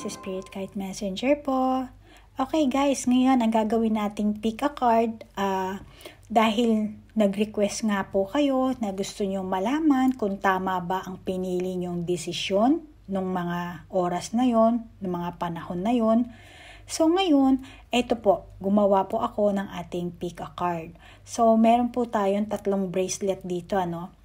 guys, Spirit Kite Messenger po. Okay guys, ngayon ang gagawin nating pick a card uh, dahil nag-request nga po kayo na gusto nyong malaman kung tama ba ang pinili nyong desisyon ng mga oras na yon, ng mga panahon na yon. So ngayon, ito po, gumawa po ako ng ating pick a card. So meron po tayong tatlong bracelet dito ano.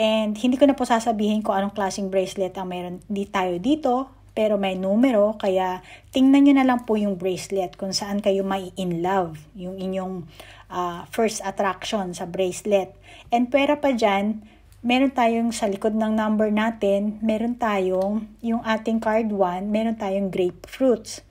And hindi ko na po sasabihin kung anong klaseng bracelet ang meron di tayo dito, pero may numero, kaya tingnan nyo na lang po yung bracelet kung saan kayo may in love, yung inyong uh, first attraction sa bracelet. And pera pa dyan, meron tayong sa likod ng number natin, meron tayong yung ating card 1, meron tayong grapefruits.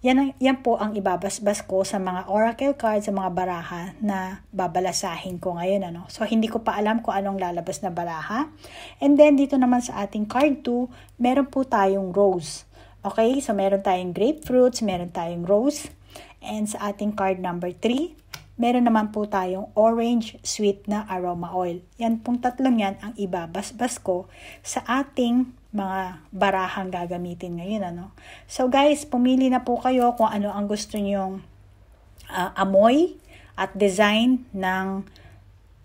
Yan, ang, yan po ang ibabasbas ko sa mga oracle cards, sa mga baraha na babalasahin ko ngayon. Ano? So, hindi ko pa alam kung anong lalabas na baraha. And then, dito naman sa ating card 2, meron po tayong rose. Okay? So, meron tayong grapefruits, meron tayong rose. And sa ating card number 3, meron naman po tayong orange sweet na aroma oil. Yan pong tatlong yan ang ibabasbas ko sa ating mga barahang gagamitin ngayon. Ano? So guys, pumili na po kayo kung ano ang gusto nyong uh, amoy at design ng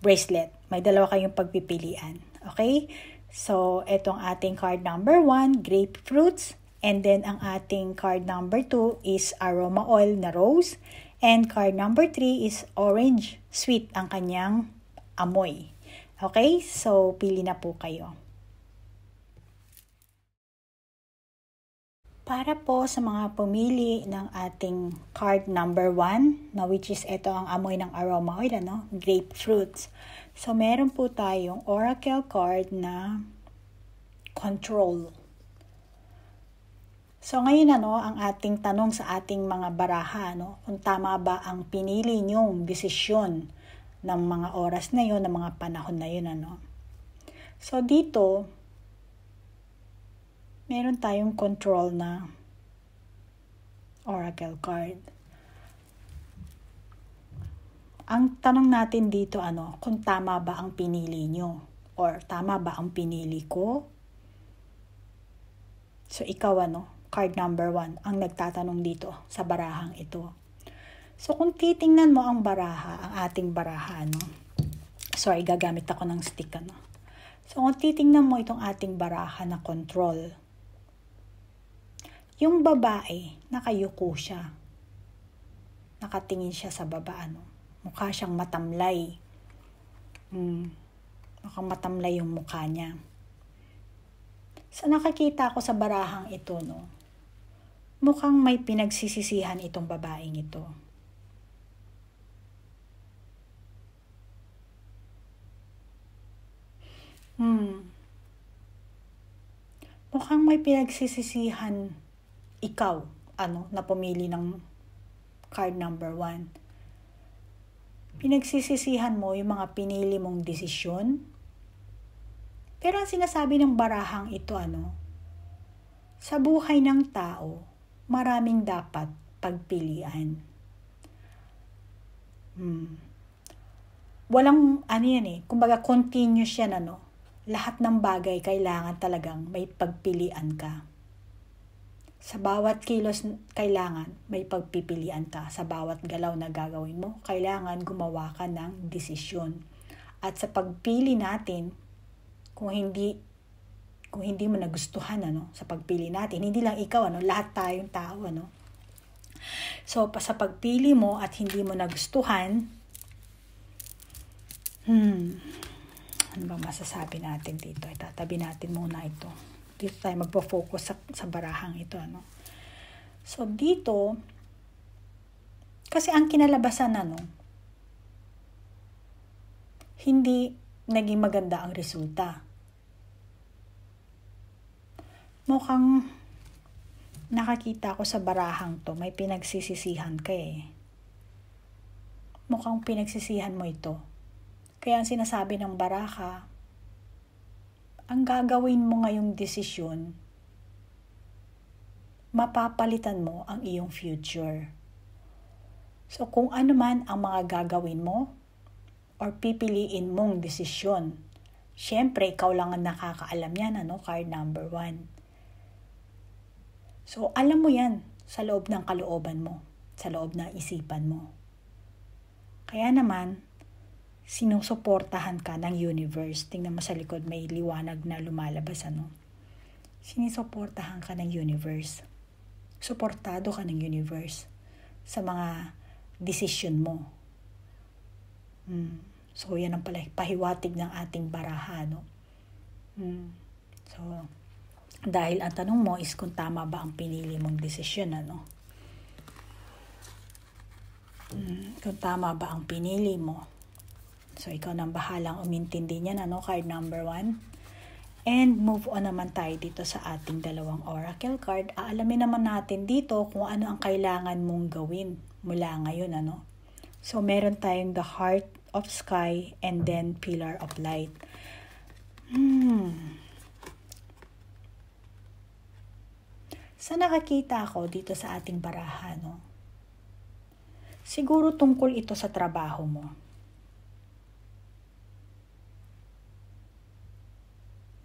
bracelet. May dalawa kayong pagpipilian. Okay? So, itong ating card number 1, grapefruits. And then, ang ating card number 2 is aroma oil na rose. And card number 3 is orange sweet ang kanyang amoy. Okay? So, pili na po kayo. Para po sa mga pumili ng ating card number 1, na which is ito ang amoy ng aroma oil, ano? grapefruits. So, meron po tayong oracle card na control. So, ngayon ano, ang ating tanong sa ating mga baraha, no? kung tama ba ang pinili nyong desisyon ng mga oras na yon, ng mga panahon na yun. Ano? So, dito, meron tayong control na oracle card. Ang tanong natin dito ano, kung tama ba ang pinili nyo or tama ba ang pinili ko? So ikaw ano, card number one, ang nagtatanong dito sa barahang ito. So kung titingnan mo ang baraha, ang ating baraha, ano, sorry, gagamit ako ng stick, ano. So kung titingnan mo itong ating baraha na control, yung babae, nakayuko siya. Nakatingin siya sa baba, ano. Mukha siyang matamlay. Hmm. Mukhang matamlay yung mukha niya. Sa nakakita ko sa barahang ito, no, mukhang may pinagsisisihan itong babaeng ito. Hmm. Mukhang may pinagsisisihan ikaw, ano, na pumili ng card number one. Pinagsisisihan mo yung mga pinili mong desisyon. Pero ang sinasabi ng barahang ito, ano, sa buhay ng tao, maraming dapat pagpilian. Hmm. Walang, ano yan eh, kumbaga continuous yan, ano, lahat ng bagay kailangan talagang may pagpilian ka. Sa bawat kilos kailangan may pagpipilian ka. Sa bawat galaw na gagawin mo, kailangan gumawa ka ng desisyon. At sa pagpili natin, kung hindi kung hindi mo nagustuhan ano sa pagpili natin, hindi lang ikaw ano, lahat tayong tao ano. So pa sa pagpili mo at hindi mo nagustuhan, hmm, ano ba masasabi natin dito? Itatabi natin muna ito dito tayo magpo-focus sa, sa barahang ito. Ano? So, dito, kasi ang kinalabasan ano, hindi naging maganda ang resulta. Mukhang nakakita ko sa barahang to, may pinagsisisihan ka eh. Mukhang pinagsisihan mo ito. Kaya ang sinasabi ng baraha, ang gagawin mo ngayong desisyon, mapapalitan mo ang iyong future. So kung ano man ang mga gagawin mo or pipiliin mong desisyon, syempre ikaw lang ang nakakaalam yan, ano, card number one. So, alam mo yan sa loob ng kalooban mo, sa loob ng isipan mo. Kaya naman, sinusuportahan ka ng universe. Tingnan mo sa likod, may liwanag na lumalabas, ano? Sinusuportahan ka ng universe. Suportado ka ng universe sa mga decision mo. Hmm. So, yan ang pala, pahiwatig ng ating baraha, no? Hmm. So, dahil ang tanong mo is kung tama ba ang pinili mong desisyon, ano? Hmm. Kung tama ba ang pinili mo. So, ikaw nang bahalang umintindi niyan, ano? Card number one. And move on naman tayo dito sa ating dalawang oracle card. Aalamin naman natin dito kung ano ang kailangan mong gawin mula ngayon, ano? So, meron tayong the heart of sky and then pillar of light. Hmm. Sa nakakita ako dito sa ating baraha, no? Siguro tungkol ito sa trabaho mo.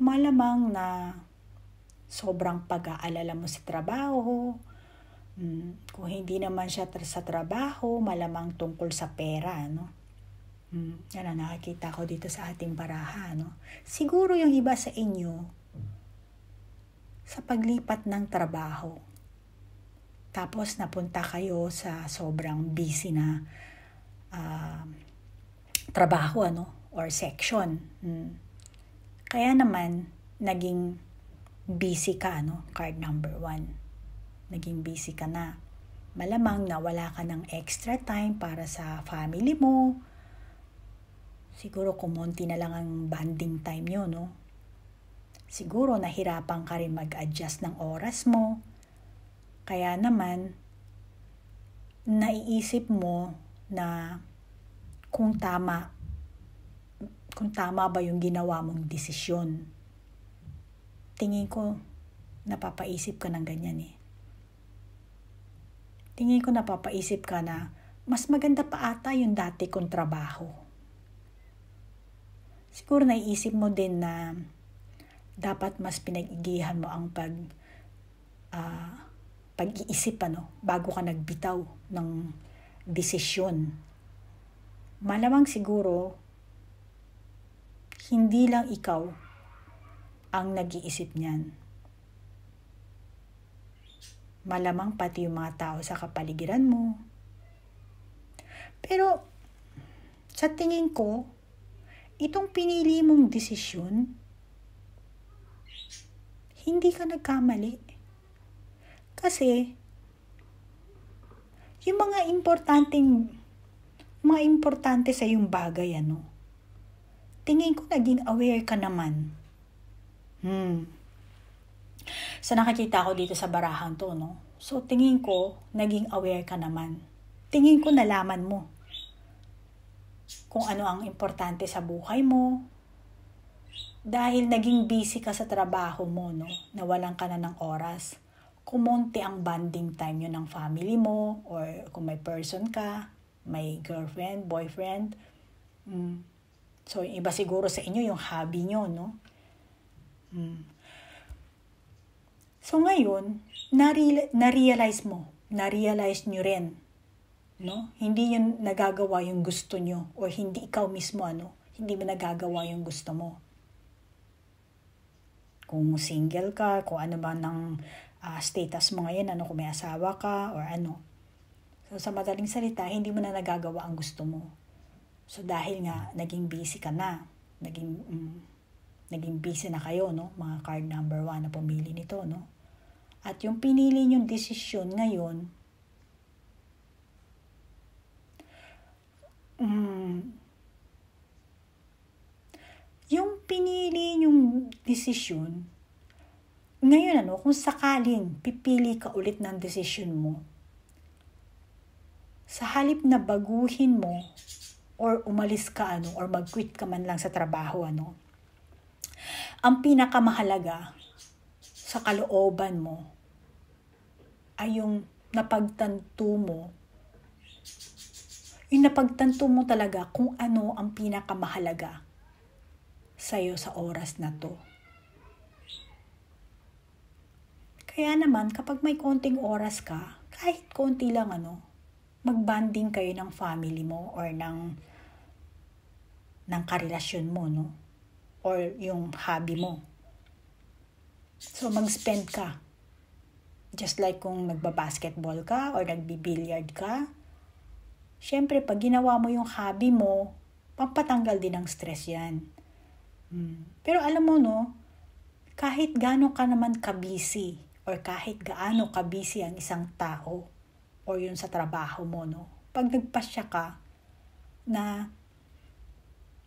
Malamang na sobrang pag-aalala mo sa trabaho, Hmm, kung hindi naman siya sa trabaho, malamang tungkol sa pera, no? Hmm, yan ang nakikita ko dito sa ating baraha, no? Siguro yung iba sa inyo, sa paglipat ng trabaho, tapos napunta kayo sa sobrang busy na uh, trabaho, ano? Or section. Hmm. Kaya naman, naging busy ka, no? Card number one naging busy ka na. Malamang na wala ka ng extra time para sa family mo. Siguro kumonti na lang ang banding time nyo, no? Siguro nahirapan ka rin mag-adjust ng oras mo. Kaya naman, naiisip mo na kung tama kung tama ba yung ginawa mong desisyon. Tingin ko, napapaisip ka ng ganyan eh tingin ko napapaisip ka na mas maganda pa ata yung dati kong trabaho. Siguro naiisip mo din na dapat mas pinag-igihan mo ang pag uh, pag-iisip ano, bago ka nagbitaw ng desisyon. Malamang siguro hindi lang ikaw ang nag-iisip niyan Malamang pati yung mga tao sa kapaligiran mo. Pero, sa tingin ko, itong pinili mong desisyon, hindi ka nagkamali. Kasi, yung mga importanteng, mga importante sa yung bagay, ano, tingin ko naging aware ka naman. Hmm sa nakakita ko dito sa barahan to, no? So, tingin ko, naging aware ka naman. Tingin ko nalaman mo kung ano ang importante sa buhay mo. Dahil naging busy ka sa trabaho mo, no? Nawalan ka na ng oras. Kumonti ang bonding time yun ng family mo or kung may person ka, may girlfriend, boyfriend. Mm. So, iba siguro sa inyo yung hobby nyo, no? Mm. So ngayon, na-realize mo, na-realize nyo rin, no? Hindi yun nagagawa yung gusto nyo or hindi ikaw mismo, ano? Hindi mo nagagawa yung gusto mo. Kung single ka, kung ano ba ng uh, status mo ngayon, ano, kung may asawa ka or ano. So sa madaling salita, hindi mo na nagagawa ang gusto mo. So dahil nga, naging busy ka na, naging um, naging busy na kayo, no? Mga card number one na pumili nito, no? At yung pinili nyong desisyon ngayon, um, yung pinili nyong desisyon, ngayon ano, kung sakaling pipili ka ulit ng desisyon mo, sa halip na baguhin mo or umalis ka ano or mag-quit ka man lang sa trabaho ano ang pinakamahalaga sa kalooban mo ay yung napagtanto mo yung napagtanto mo talaga kung ano ang pinakamahalaga sa'yo sa oras na to. Kaya naman, kapag may konting oras ka, kahit konti lang ano, magbanding kayo ng family mo or ng ng karelasyon mo, no? Or yung hobby mo. So, mag-spend ka. Just like kung nagba-basketball ka or nagbi-billiard ka, syempre, pag ginawa mo yung hobby mo, pampatanggal din ng stress yan. Hmm. Pero alam mo, no, kahit gaano ka naman ka-busy or kahit gaano ka-busy ang isang tao or yun sa trabaho mo, no, pag nagpasya ka na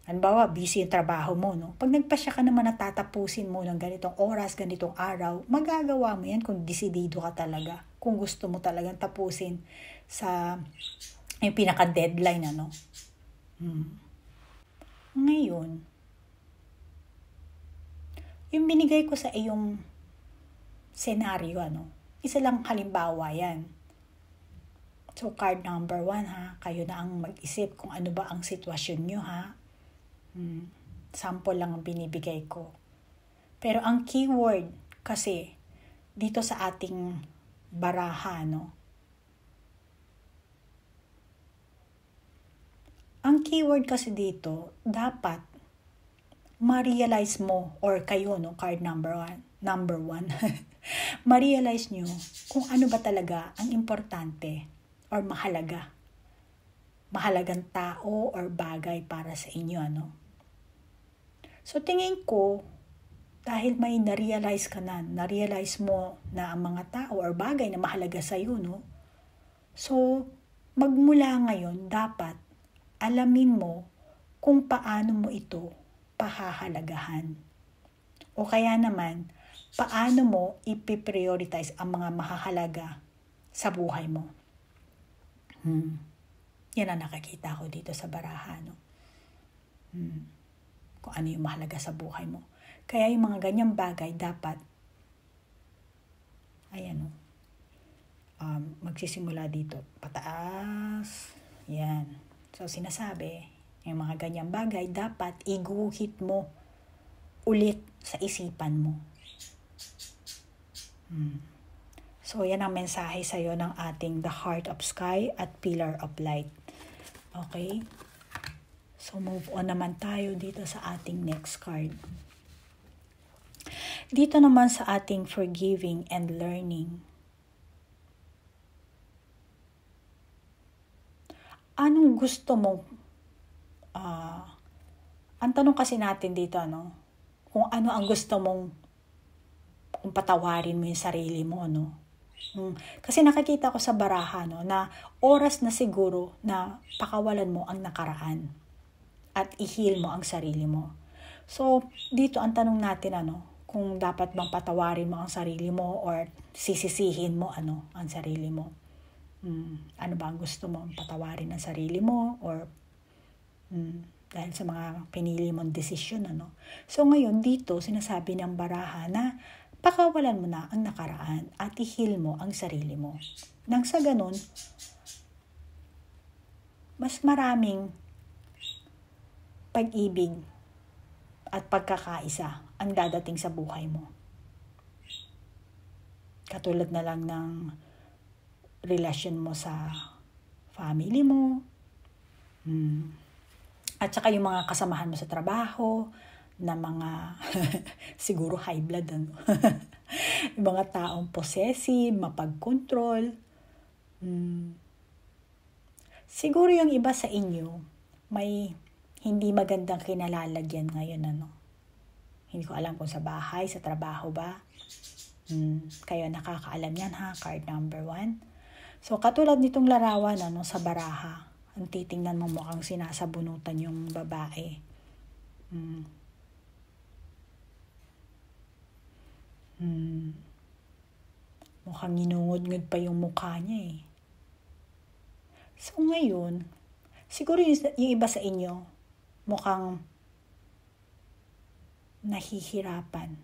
Halimbawa, busy yung trabaho mo, no? Pag nagpasya ka naman na tatapusin mo ng ganitong oras, ganitong araw, magagawa mo yan kung desidido ka talaga. Kung gusto mo talagang tapusin sa yung pinaka-deadline, ano? Hmm. Ngayon, yung binigay ko sa iyong senaryo, ano? Isa lang halimbawa yan. So, card number one, ha? Kayo na ang mag-isip kung ano ba ang sitwasyon nyo, ha? Hmm. Sample lang ang binibigay ko. Pero ang keyword kasi dito sa ating baraha, no? Ang keyword kasi dito, dapat ma-realize mo or kayo, no, card number one, number one, ma-realize nyo kung ano ba talaga ang importante or mahalaga. Mahalagang tao or bagay para sa inyo, ano? So tingin ko, dahil may na-realize ka na, na-realize mo na ang mga tao or bagay na mahalaga sa iyo, no? So, magmula ngayon, dapat alamin mo kung paano mo ito pahahalagahan. O kaya naman, paano mo ipiprioritize ang mga mahahalaga sa buhay mo. Hmm. Yan ang nakakita ko dito sa baraha, no? Hmm kung ano yung mahalaga sa buhay mo. Kaya yung mga ganyang bagay dapat, ayan o, um, magsisimula dito, pataas, yan. So sinasabi, yung mga ganyang bagay dapat iguhit mo ulit sa isipan mo. Hmm. So, yan ang mensahe sa iyo ng ating The Heart of Sky at Pillar of Light. Okay? So move on naman tayo dito sa ating next card. Dito naman sa ating forgiving and learning. Anong gusto mo? Uh, ang tanong kasi natin dito, ano? Kung ano ang gusto mong kung patawarin mo yung sarili mo, no? Hmm. Kasi nakikita ko sa baraha, no, na oras na siguro na pakawalan mo ang nakaraan at i-heal mo ang sarili mo. So, dito ang tanong natin ano, kung dapat bang patawarin mo ang sarili mo or sisisihin mo ano ang sarili mo. Hmm, ano ba ang gusto mo? Patawarin ang sarili mo or hmm, dahil sa mga pinili mong desisyon ano. So ngayon dito sinasabi ng baraha na pakawalan mo na ang nakaraan at i-heal mo ang sarili mo. Nang sa ganun, mas maraming pag-ibig at pagkakaisa ang dadating sa buhay mo. Katulad na lang ng relasyon mo sa family mo, hmm. at saka yung mga kasamahan mo sa trabaho, na mga siguro high blood ano. mga taong possessive, mapag-control. Hmm. Siguro yung iba sa inyo may hindi magandang kinalalagyan ngayon ano. Hindi ko alam kung sa bahay, sa trabaho ba. Hmm, kayo nakakaalam yan ha, card number one. So katulad nitong larawan ano, sa baraha, ang titingnan mo mukhang sinasabunutan yung babae. Hmm. Hmm. Mukhang inungod-ngod pa yung mukha niya eh. So ngayon, siguro yung, yung iba sa inyo, mukhang nahihirapan.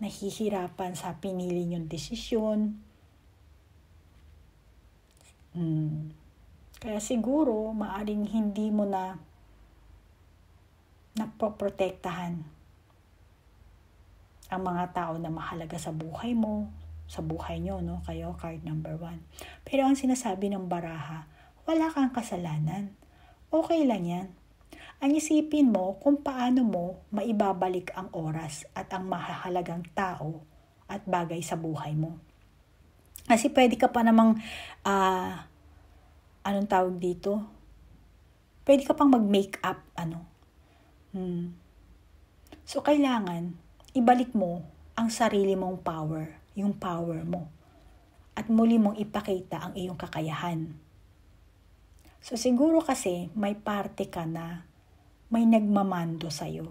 Nahihirapan sa pinili niyong desisyon. Hmm. Kaya siguro, maaring hindi mo na napoprotektahan ang mga tao na mahalaga sa buhay mo, sa buhay nyo, no? Kayo, card number one. Pero ang sinasabi ng baraha, wala kang kasalanan. Okay lang yan. Ang isipin mo kung paano mo maibabalik ang oras at ang mahahalagang tao at bagay sa buhay mo. Kasi pwede ka pa namang, uh, anong tawag dito? Pwede ka pang mag-make up, ano. Hmm. So, kailangan, ibalik mo ang sarili mong power, yung power mo. At muli mong ipakita ang iyong kakayahan. So, siguro kasi may parte ka na may nagmamando sa'yo.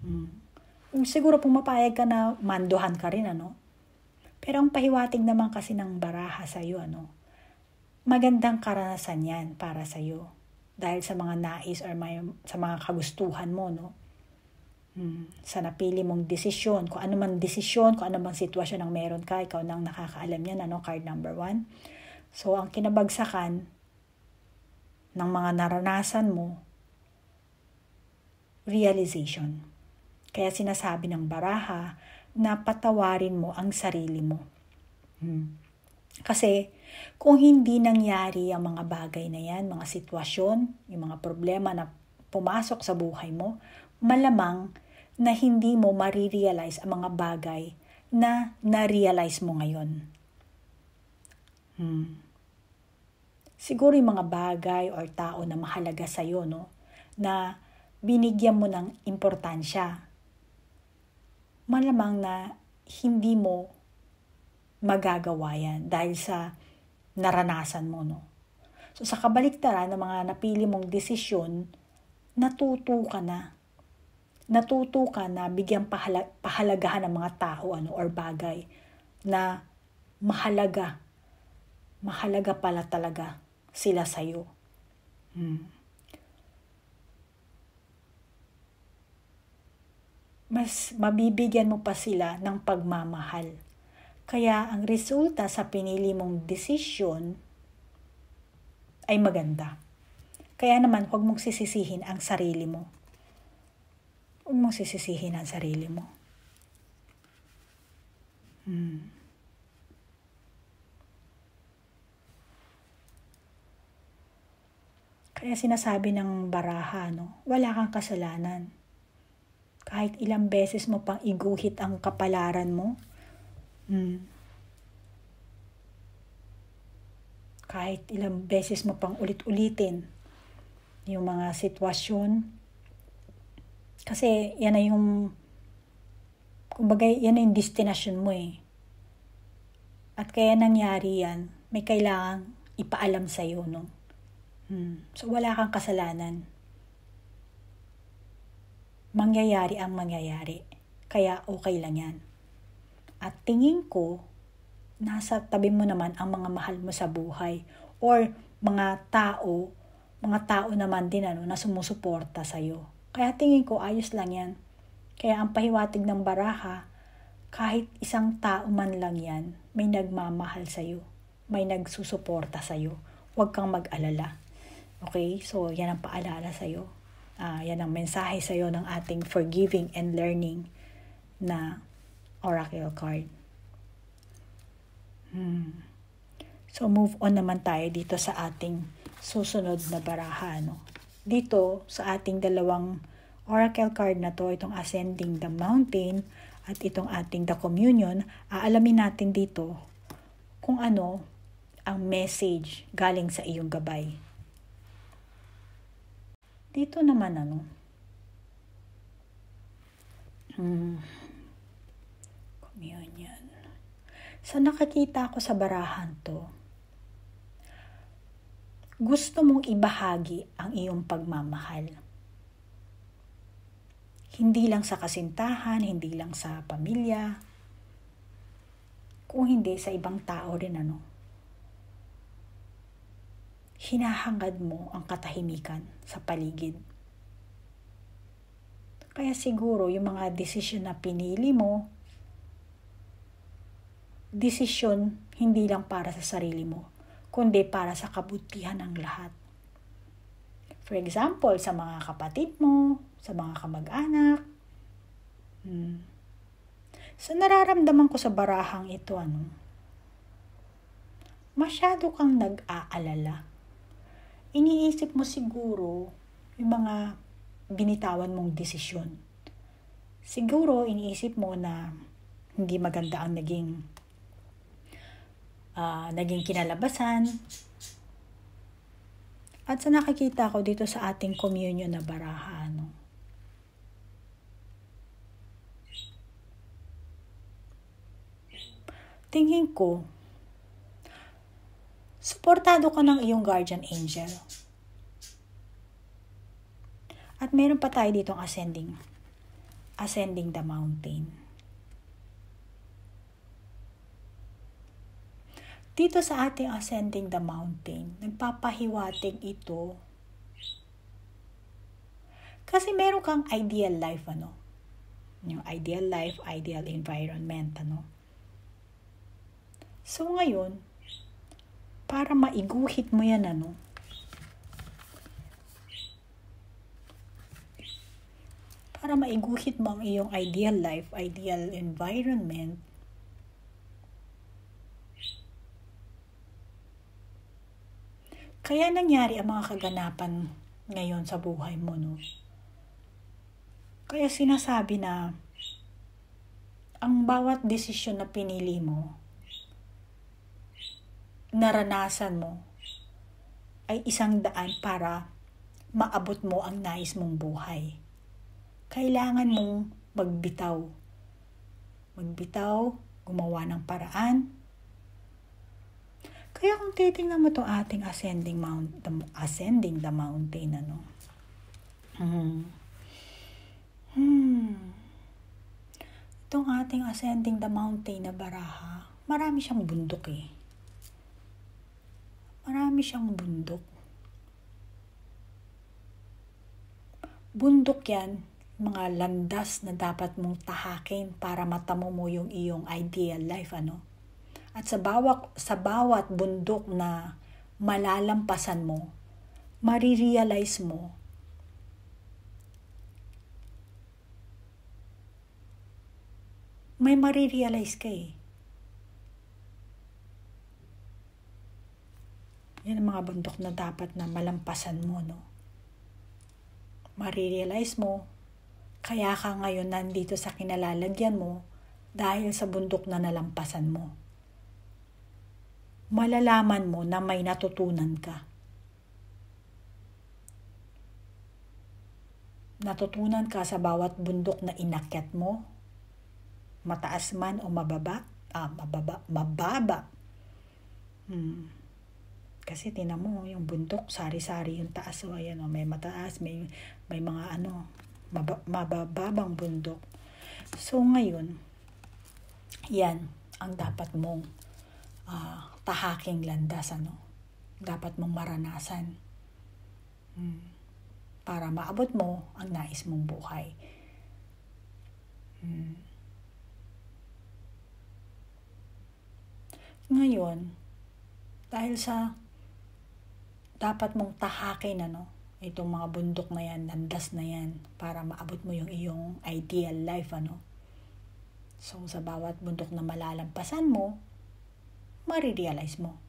Hmm. Siguro pumapayag ka na manduhan ka rin, ano? Pero ang pahiwatig naman kasi ng baraha sa iyo, ano, magandang karanasan yan para sa iyo. Dahil sa mga nais or may, sa mga kagustuhan mo, no? Hmm, sa napili mong desisyon, kung ano man desisyon, kung ano man sitwasyon ang meron ka, ikaw nang nakakaalam yan, ano, card number one. So, ang kinabagsakan ng mga naranasan mo, realization. Kaya sinasabi ng baraha, na patawarin mo ang sarili mo. Hmm. Kasi kung hindi nangyari ang mga bagay na yan, mga sitwasyon, yung mga problema na pumasok sa buhay mo, malamang na hindi mo marirealize ang mga bagay na na-realize mo ngayon. Hmm. Siguro yung mga bagay or tao na mahalaga sa'yo, no? Na binigyan mo ng importansya malamang na hindi mo magagawa yan dahil sa naranasan mo, no? So, sa kabaliktaran ng mga napili mong desisyon, natuto ka na. Natuto ka na bigyan pahala- pahalagahan ng mga tao ano, or bagay na mahalaga. Mahalaga pala talaga sila sa'yo. Hmm. Mas mabibigyan mo pa sila ng pagmamahal. Kaya ang resulta sa pinili mong desisyon ay maganda. Kaya naman, huwag mong sisisihin ang sarili mo. Huwag mong sisisihin ang sarili mo. Hmm. Kaya sinasabi ng baraha, no, wala kang kasalanan kahit ilang beses mo pang iguhit ang kapalaran mo. Hmm. Kahit ilang beses mo pang ulit-ulitin yung mga sitwasyon. Kasi yan na yung, kumbaga yan na yung destination mo eh. At kaya nangyari yan, may kailangang ipaalam sa'yo, no? Hmm. So, wala kang kasalanan mangyayari ang mangyayari. Kaya okay lang yan. At tingin ko, nasa tabi mo naman ang mga mahal mo sa buhay or mga tao, mga tao naman din ano, na sumusuporta sa'yo. Kaya tingin ko ayos lang yan. Kaya ang pahiwatig ng baraha, kahit isang tao man lang yan, may nagmamahal sa'yo. May nagsusuporta sa'yo. Huwag kang mag-alala. Okay? So, yan ang paalala sa'yo Uh, yan ang mensahe sa iyo ng ating forgiving and learning na oracle card. Hmm. So move on naman tayo dito sa ating susunod na baraha. No? Dito sa ating dalawang oracle card na to, itong ascending the mountain at itong ating the communion, aalamin natin dito kung ano ang message galing sa iyong gabay. Dito naman ano, hmm, communion. Sa nakakita ko sa barahan to, gusto mong ibahagi ang iyong pagmamahal. Hindi lang sa kasintahan, hindi lang sa pamilya, kung hindi sa ibang tao rin ano hinahangad mo ang katahimikan sa paligid. Kaya siguro yung mga desisyon na pinili mo, desisyon hindi lang para sa sarili mo, kundi para sa kabutihan ng lahat. For example, sa mga kapatid mo, sa mga kamag-anak, hmm, Sa nararamdaman ko sa barahang ito, ano, masyado kang nag-aalala. Iniisip mo siguro yung mga binitawan mong desisyon. Siguro iniisip mo na hindi maganda ang naging uh, naging kinalabasan. At sa nakikita ko dito sa ating communion na baraha, no, tingin ko, suportado ka ng iyong guardian angel. At meron pa tayo ditong ascending, ascending the mountain. Dito sa ating ascending the mountain, nagpapahiwatig ito kasi meron kang ideal life, ano? Yung ideal life, ideal environment, ano? So ngayon, para maiguhit mo yan, ano? Para maiguhit mo ang iyong ideal life, ideal environment, Kaya nangyari ang mga kaganapan ngayon sa buhay mo, no? Kaya sinasabi na ang bawat desisyon na pinili mo, naranasan mo, ay isang daan para maabot mo ang nais mong buhay. Kailangan mong magbitaw. Magbitaw, gumawa ng paraan, kaya kung titingnan mo to ating ascending mount, the, ascending the mountain, ano? Hmm. Hmm. Itong ating ascending the mountain na baraha, marami siyang bundok eh. Marami siyang bundok. Bundok yan, mga landas na dapat mong tahakin para matamo mo yung iyong ideal life, ano? At sa bawat, sa bawat bundok na malalampasan mo, marirealize mo may marirealize ka eh. Yan ang mga bundok na dapat na malampasan mo, no? Marirealize mo, kaya ka ngayon nandito sa kinalalagyan mo dahil sa bundok na nalampasan mo malalaman mo na may natutunan ka. Natutunan ka sa bawat bundok na inakyat mo, mataas man o mababa, ah, mababa, mababa. Hmm. Kasi tinan mo, yung bundok, sari-sari yung taas. So, ayan, oh, may mataas, may, may mga ano, mab- mabababang bundok. So, ngayon, yan ang dapat mong uh, tahaking landas, ano, dapat mong maranasan. Hmm. Para maabot mo ang nais mong buhay. Hmm. Ngayon, dahil sa dapat mong tahakin, ano, itong mga bundok na yan, landas na yan, para maabot mo yung iyong ideal life, ano. So, sa bawat bundok na malalampasan mo, marirealize mo.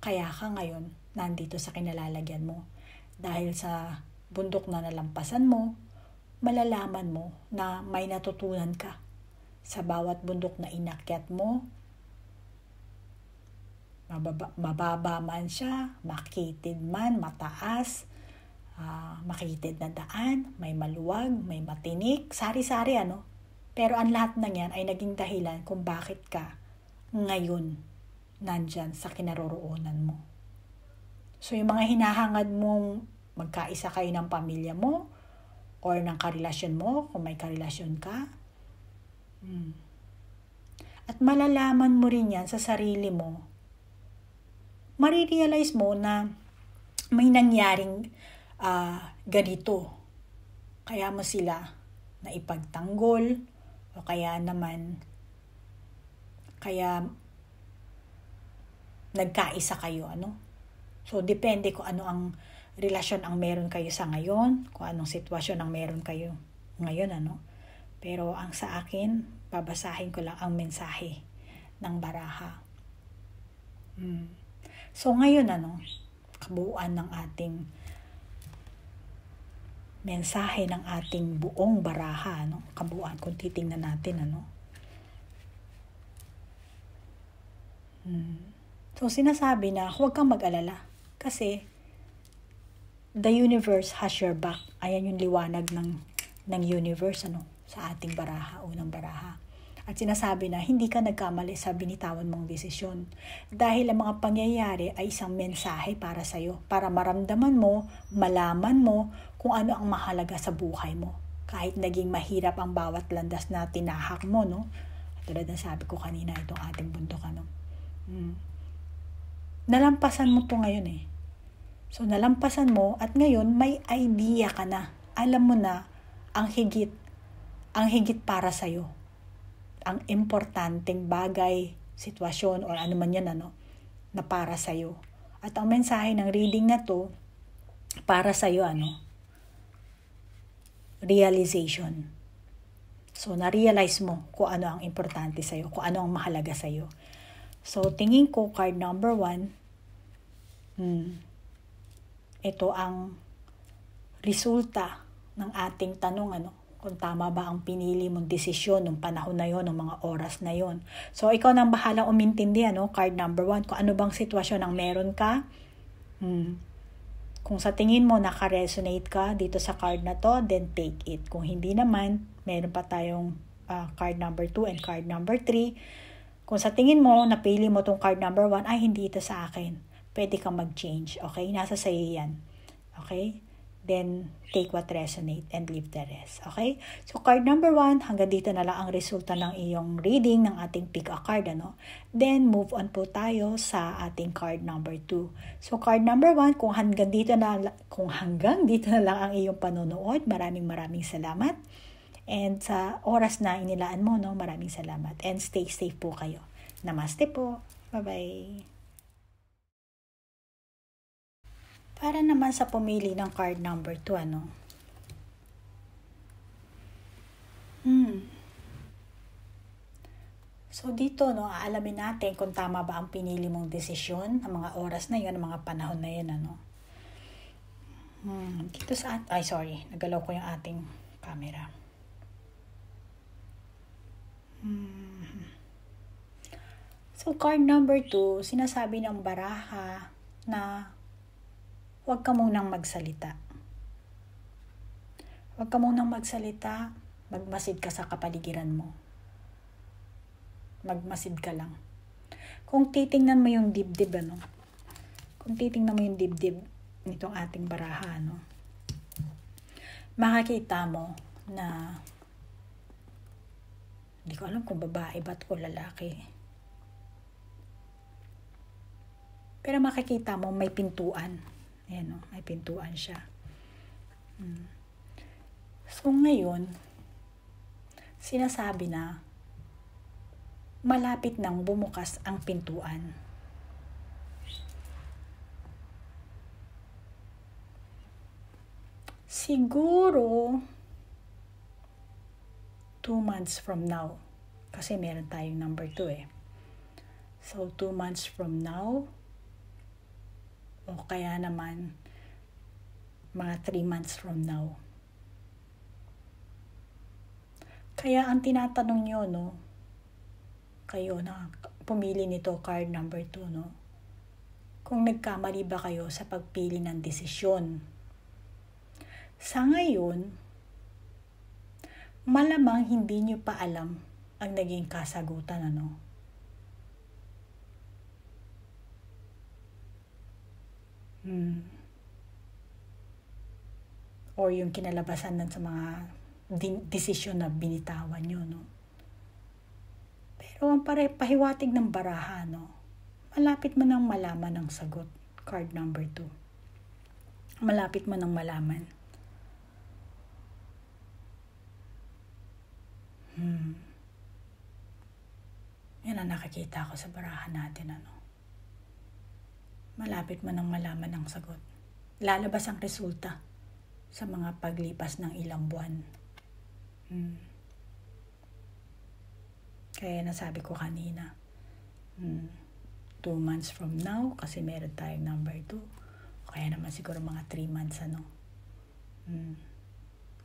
Kaya ka ngayon nandito sa kinalalagyan mo. Dahil sa bundok na nalampasan mo, malalaman mo na may natutunan ka sa bawat bundok na inakyat mo. Mababa, mababa man siya, makitid man, mataas, uh, makitid na daan, may maluwag, may matinik, sari-sari ano. Pero ang lahat ng yan ay naging dahilan kung bakit ka ngayon nandyan sa kinaroroonan mo. So yung mga hinahangad mong magkaisa kayo ng pamilya mo or ng karelasyon mo, kung may karelasyon ka. Hmm. At malalaman mo rin yan sa sarili mo. Marirealize mo na may nangyaring uh, ganito. Kaya mo sila na ipagtanggol o kaya naman kaya nagkaisa kayo, ano? So, depende kung ano ang relasyon ang meron kayo sa ngayon, kung anong sitwasyon ang meron kayo ngayon, ano? Pero ang sa akin, babasahin ko lang ang mensahe ng baraha. Hmm. So ngayon ano, kabuuan ng ating mensahe ng ating buong baraha, ano, kabuuan kung titingnan natin ano. Hmm. So sinasabi na huwag kang mag-alala kasi the universe has your back. Ayan yung liwanag ng ng universe ano sa ating baraha, unang baraha. At sinasabi na hindi ka nagkamali sa binitawan mong desisyon. Dahil ang mga pangyayari ay isang mensahe para sa iyo, para maramdaman mo, malaman mo kung ano ang mahalaga sa buhay mo. Kahit naging mahirap ang bawat landas na tinahak mo, no? Tulad ng sabi ko kanina, itong ating bundok, ano? Hmm. Nalampasan mo to ngayon eh. So, nalampasan mo at ngayon may idea ka na. Alam mo na ang higit ang higit para sa iyo. Ang importanteng bagay, sitwasyon, or ano man yan, ano, na para sa iyo. At ang mensahe ng reading na to, para sa iyo, ano, realization. So, na-realize mo kung ano ang importante sa iyo, kung ano ang mahalaga sa iyo. So, tingin ko, card number one, hmm, ito ang resulta ng ating tanong, ano, kung tama ba ang pinili mong desisyon nung panahon na yon, ng mga oras na yon. So, ikaw nang bahala umintindi, ano, card number one, kung ano bang sitwasyon ang meron ka. Hmm. Kung sa tingin mo naka-resonate ka dito sa card na to, then take it. Kung hindi naman, meron pa tayong uh, card number 2 and card number 3. Kung sa tingin mo, napili mo tong card number 1, ay hindi ito sa akin. Pwede kang mag-change, okay? Nasa sa'yo yan. Okay? Then take what resonate and leave the rest. Okay? So, card number one, hanggang dito na lang ang resulta ng iyong reading ng ating pick a card. Ano? Then, move on po tayo sa ating card number two. So, card number one, kung hanggang dito na, kung hanggang dito na lang ang iyong panonood, maraming maraming salamat. And sa oras na inilaan mo, no, maraming salamat. And stay safe po kayo. Namaste po. Bye-bye. Para naman sa pumili ng card number 2, ano? Hmm. So dito, no, aalamin natin kung tama ba ang pinili mong desisyon, ang mga oras na yun, ang mga panahon na yun, ano? Hmm, dito sa, ay sorry, nagalaw ko yung ating camera. Hmm. So card number 2, sinasabi ng baraha na huwag ka munang magsalita. Huwag ka munang magsalita, magmasid ka sa kapaligiran mo. Magmasid ka lang. Kung titingnan mo yung dibdib, ano? Kung titingnan mo yung dibdib nitong ating baraha, ano? Makakita mo na hindi ko alam kung babae ba't o lalaki. Pero makikita mo may pintuan Ayan o, may pintuan siya. Hmm. So ngayon, sinasabi na malapit nang bumukas ang pintuan. Siguro, two months from now. Kasi meron tayong number two eh. So, two months from now, o kaya naman mga 3 months from now. Kaya ang tinatanong nyo, no, kayo na pumili nito card number 2, no, kung nagkamali ba kayo sa pagpili ng desisyon. Sa ngayon, malamang hindi nyo pa alam ang naging kasagutan, ano, Hmm. Or yung kinalabasan ng sa mga desisyon na binitawan nyo, no? Pero ang pare, pahiwatig ng baraha, no? Malapit mo nang malaman ang sagot. Card number 2. Malapit mo nang malaman. Hmm. Yan ang nakikita ko sa baraha natin, ano? Malapit mo nang malaman ang sagot. Lalabas ang resulta sa mga paglipas ng ilang buwan. Hmm. Kaya nasabi ko kanina, hmm, two months from now, kasi meron tayong number two. Kaya naman siguro mga three months, ano. Hmm,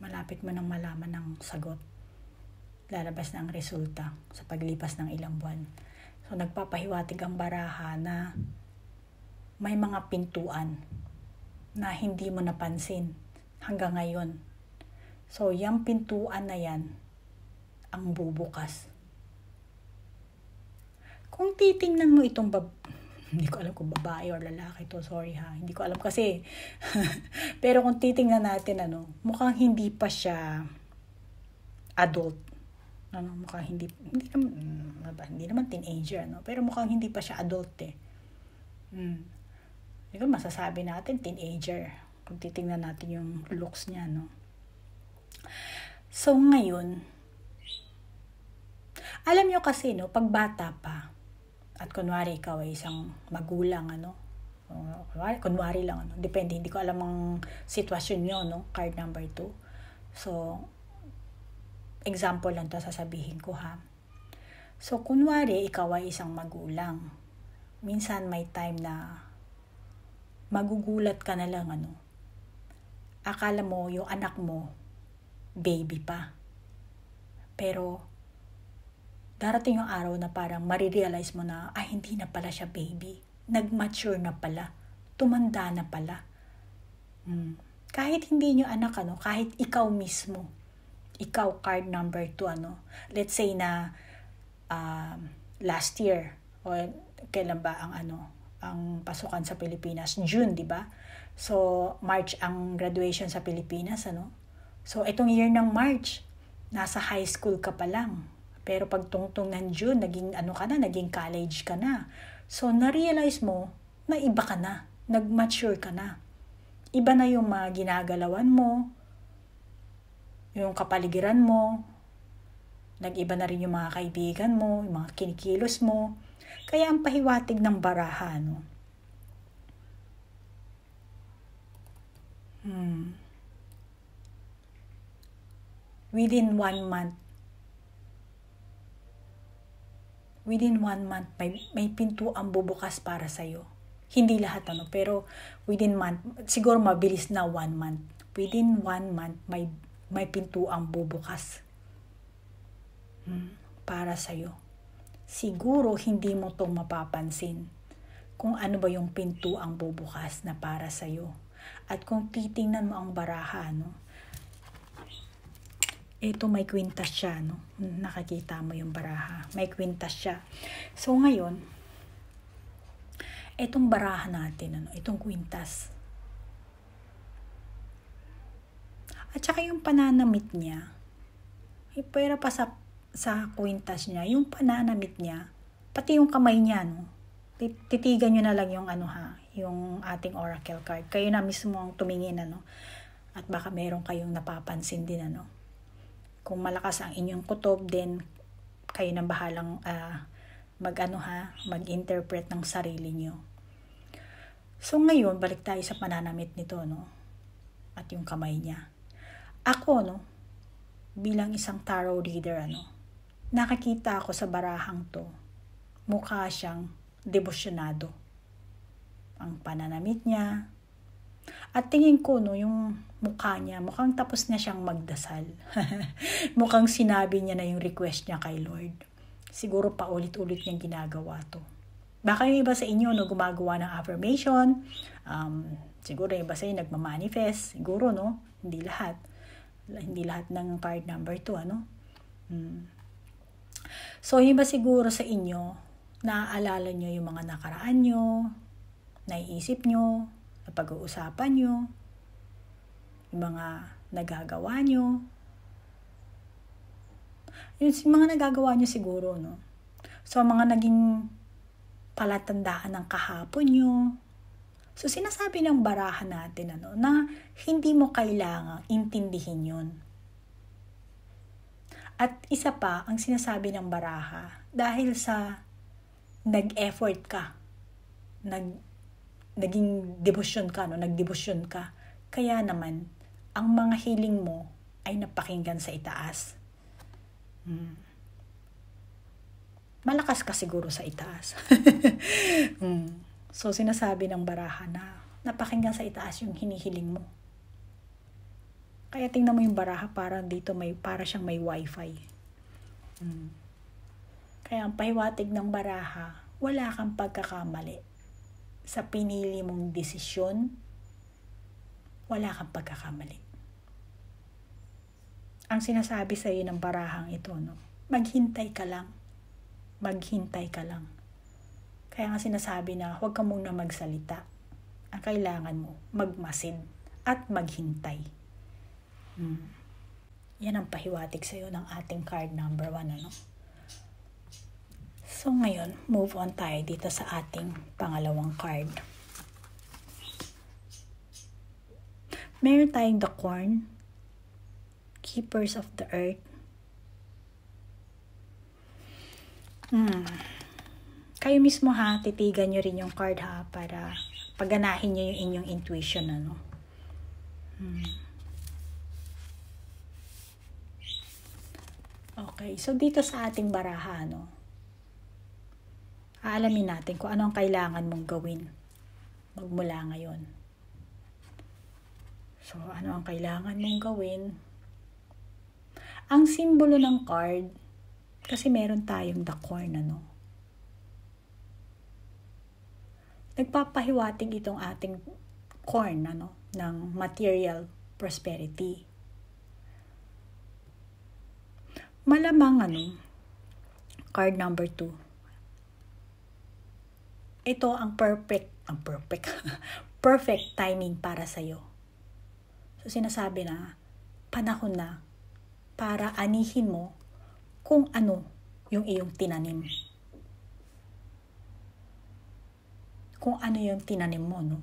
malapit mo nang malaman ng sagot. Lalabas na ang resulta sa paglipas ng ilang buwan. So, nagpapahiwatig ang baraha na may mga pintuan na hindi mo napansin hanggang ngayon. So, yung pintuan na yan ang bubukas. Kung titingnan mo itong bab hindi ko alam kung babae or lalaki to, sorry ha. Hindi ko alam kasi. Pero kung titingnan natin, ano, mukhang hindi pa siya adult. Ano, mukhang hindi, hindi naman, ano ba, hindi naman teenager, no? Pero mukhang hindi pa siya adult eh. Hmm. Ikaw masasabi natin teenager kung titingnan natin yung looks niya, no? So, ngayon, alam nyo kasi, no, pag bata pa, at kunwari ikaw ay isang magulang, ano, kunwari, kunwari lang, ano, depende, hindi ko alam ang sitwasyon nyo, no, card number 2. So, example lang to sasabihin ko, ha. So, kunwari, ikaw ay isang magulang. Minsan may time na magugulat ka na lang, ano. Akala mo, yung anak mo, baby pa. Pero, darating yung araw na parang marirealize mo na, ay, hindi na pala siya baby. Nag-mature na pala. Tumanda na pala. Hmm. Kahit hindi nyo anak, ano, kahit ikaw mismo, ikaw card number 2, ano, let's say na uh, last year, o kailan ba ang ano, ang pasukan sa Pilipinas? June, di ba? So, March ang graduation sa Pilipinas, ano? So, itong year ng March, nasa high school ka pa lang. Pero pag tungtong ng June, naging ano ka na, naging college ka na. So, na-realize mo na iba ka na. Nag-mature ka na. Iba na yung mga ginagalawan mo, yung kapaligiran mo, nag-iba na rin yung mga kaibigan mo, yung mga kinikilos mo. Kaya ang pahiwatig ng baraha, no? Hmm. Within one month, within one month, may, may pinto ang bubukas para sa'yo. Hindi lahat ano, pero within month, siguro mabilis na one month. Within one month, may, may pinto ang bubukas hmm, para sa'yo. Siguro hindi mo tong mapapansin kung ano ba yung pinto ang bubukas na para sa'yo. At kung titingnan mo ang baraha, no, ito may kwintas siya, no? Nakakita mo yung baraha. May kwintas siya. So, ngayon, itong baraha natin, ano? Itong kwintas. At saka yung pananamit niya, eh, pero pa sa, sa kwintas niya, yung pananamit niya, pati yung kamay niya, no? Titigan nyo na lang yung ano ha, yung ating oracle card. Kayo na mismo ang tumingin, ano? At baka meron kayong napapansin din, ano? Kung malakas ang inyong kutob, then kayo nang bahalang uh, mag-ano ha, mag-interpret ng sarili nyo. So ngayon, balik tayo sa pananamit nito, no? At yung kamay niya. Ako, no, bilang isang tarot reader, ano, nakakita ako sa barahang to, mukha siyang devosyonado. Ang pananamit niya, at tingin ko, no, yung mukha niya, mukhang tapos na siyang magdasal. mukhang sinabi niya na yung request niya kay Lord. Siguro pa ulit-ulit niyang ginagawa to. Baka yung iba sa inyo, no, gumagawa ng affirmation, um, siguro yung iba sa inyo nagmamanifest, siguro, no, hindi lahat. Hindi lahat ng card number 2, ano. Hmm. So, yung iba siguro sa inyo, naaalala nyo yung mga nakaraan nyo, naiisip nyo, na pag-uusapan nyo, yung mga nagagawa nyo. Yung mga nagagawa nyo siguro, no? So, mga naging palatandaan ng kahapon nyo. So, sinasabi ng baraha natin, ano, na hindi mo kailangang intindihin yun. At isa pa, ang sinasabi ng baraha, dahil sa nag-effort ka, nag naging devotion ka, no? nagdebosyon ka. Kaya naman, ang mga hiling mo ay napakinggan sa itaas. Hmm. malakas ka siguro sa itaas. mm. So, sinasabi ng baraha na napakinggan sa itaas yung hinihiling mo. Kaya tingnan mo yung baraha para dito may para siyang may wifi. Hmm. Kaya ang pahiwatig ng baraha, wala kang pagkakamali. Sa pinili mong desisyon, wala kang pagkakamali. Ang sinasabi sa iyo ng barahang ito, no? maghintay ka lang. Maghintay ka lang. Kaya nga sinasabi na huwag ka muna magsalita. Ang kailangan mo, magmasid at maghintay. Hmm. Yan ang pahiwatig sa'yo ng ating card number 1, ano? So ngayon, move on tayo dito sa ating pangalawang card. Meron tayong the corn, keepers of the earth. Hmm. Kayo mismo ha, titigan nyo rin yung card ha, para paganahin nyo yung inyong intuition, ano? Hmm. Okay, so dito sa ating baraha, no, aalamin natin kung ano ang kailangan mong gawin magmula ngayon. So, ano ang kailangan mong gawin? Ang simbolo ng card, kasi meron tayong the corn, ano? Nagpapahiwatig itong ating corn, ano, ng material prosperity. Malamang ano, card number 2. Ito ang perfect, ang perfect, perfect timing para sa'yo. So sinasabi na, panahon na para anihin mo kung ano yung iyong tinanim. Kung ano yung tinanim mo, no?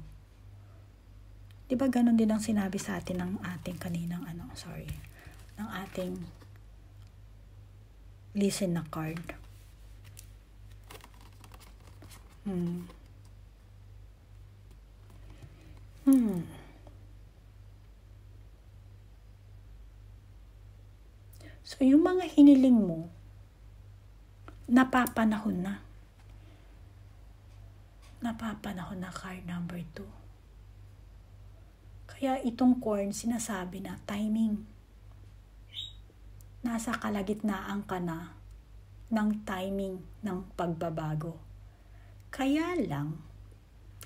Di ba ganun din ang sinabi sa atin ng ating kaninang ano, sorry, ng ating listen na card. Hmm. Hmm. So, yung mga hiniling mo, napapanahon na. Napapanahon na card number 2. Kaya itong corn, sinasabi na timing nasa kalagitnaan ka na ng timing ng pagbabago. Kaya lang,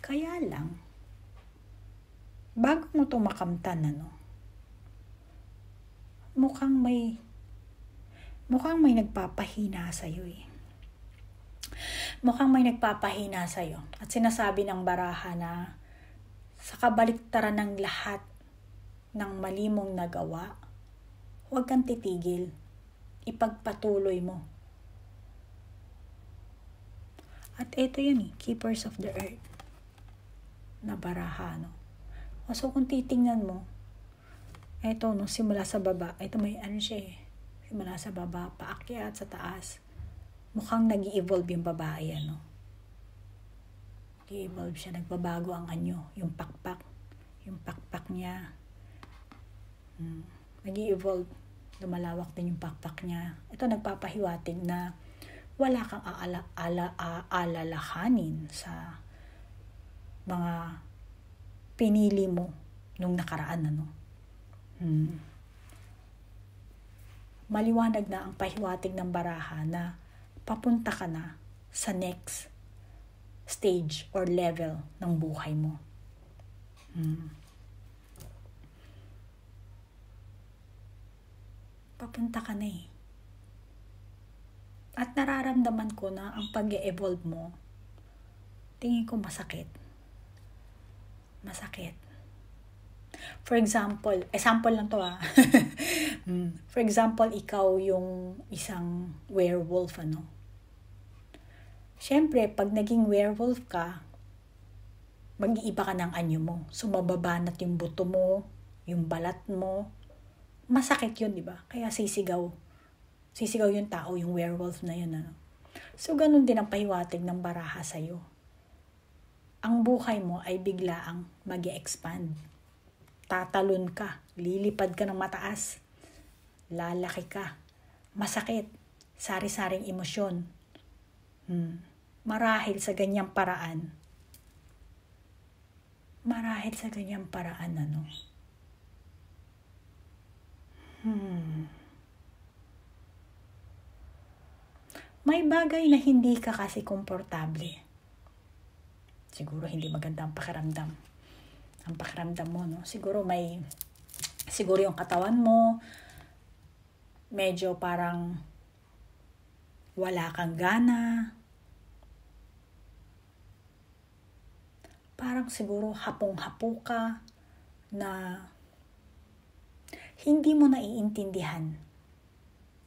kaya lang, bago mo ito makamtan, ano, mukhang may, mukhang may nagpapahina sa'yo eh. Mukhang may nagpapahina sa'yo. At sinasabi ng baraha na sa kabaliktaran ng lahat ng malimong nagawa, huwag kang titigil. Ipagpatuloy mo. At ito yun eh, Keepers of the Earth. Na baraha, no? So, kung titingnan mo, ito, no, simula sa baba, ito may ano siya eh. Simula sa baba, paakyat sa taas. Mukhang nag evolve yung babae, ano. Nag-evolve siya, nagbabago ang anyo, yung pakpak. Yung pakpak niya. Hmm. Nag evolve lumalawak din yung pakpak niya. Ito nagpapahiwatig na wala kang aala, ala, aalalahanin sa mga pinili mo nung nakaraan ano. Hmm. Maliwanag na ang pahiwatig ng baraha na papunta ka na sa next stage or level ng buhay mo. Hmm. Papunta ka na eh. At nararamdaman ko na ang pag evolve mo, tingin ko masakit. Masakit. For example, example lang to ah. Hmm. For example, ikaw yung isang werewolf, ano? Siyempre, pag naging werewolf ka, mag-iiba ka ng anyo mo. So, mababanat yung buto mo, yung balat mo, masakit yun, di ba? Kaya sisigaw. Sisigaw yung tao, yung werewolf na yun. Ano? So, ganun din ang pahiwatig ng baraha sa'yo. Ang buhay mo ay biglaang mag expand Tatalon ka, lilipad ka ng mataas, lalaki ka, masakit, sari-saring emosyon, Hmm. Marahil sa ganyang paraan. Marahil sa ganyang paraan, ano? Hmm. May bagay na hindi ka kasi komportable. Siguro hindi maganda ang pakiramdam. Ang pakiramdam mo, no? Siguro may, siguro yung katawan mo, medyo parang wala kang gana. Parang siguro hapong-hapo ka na hindi mo naiintindihan.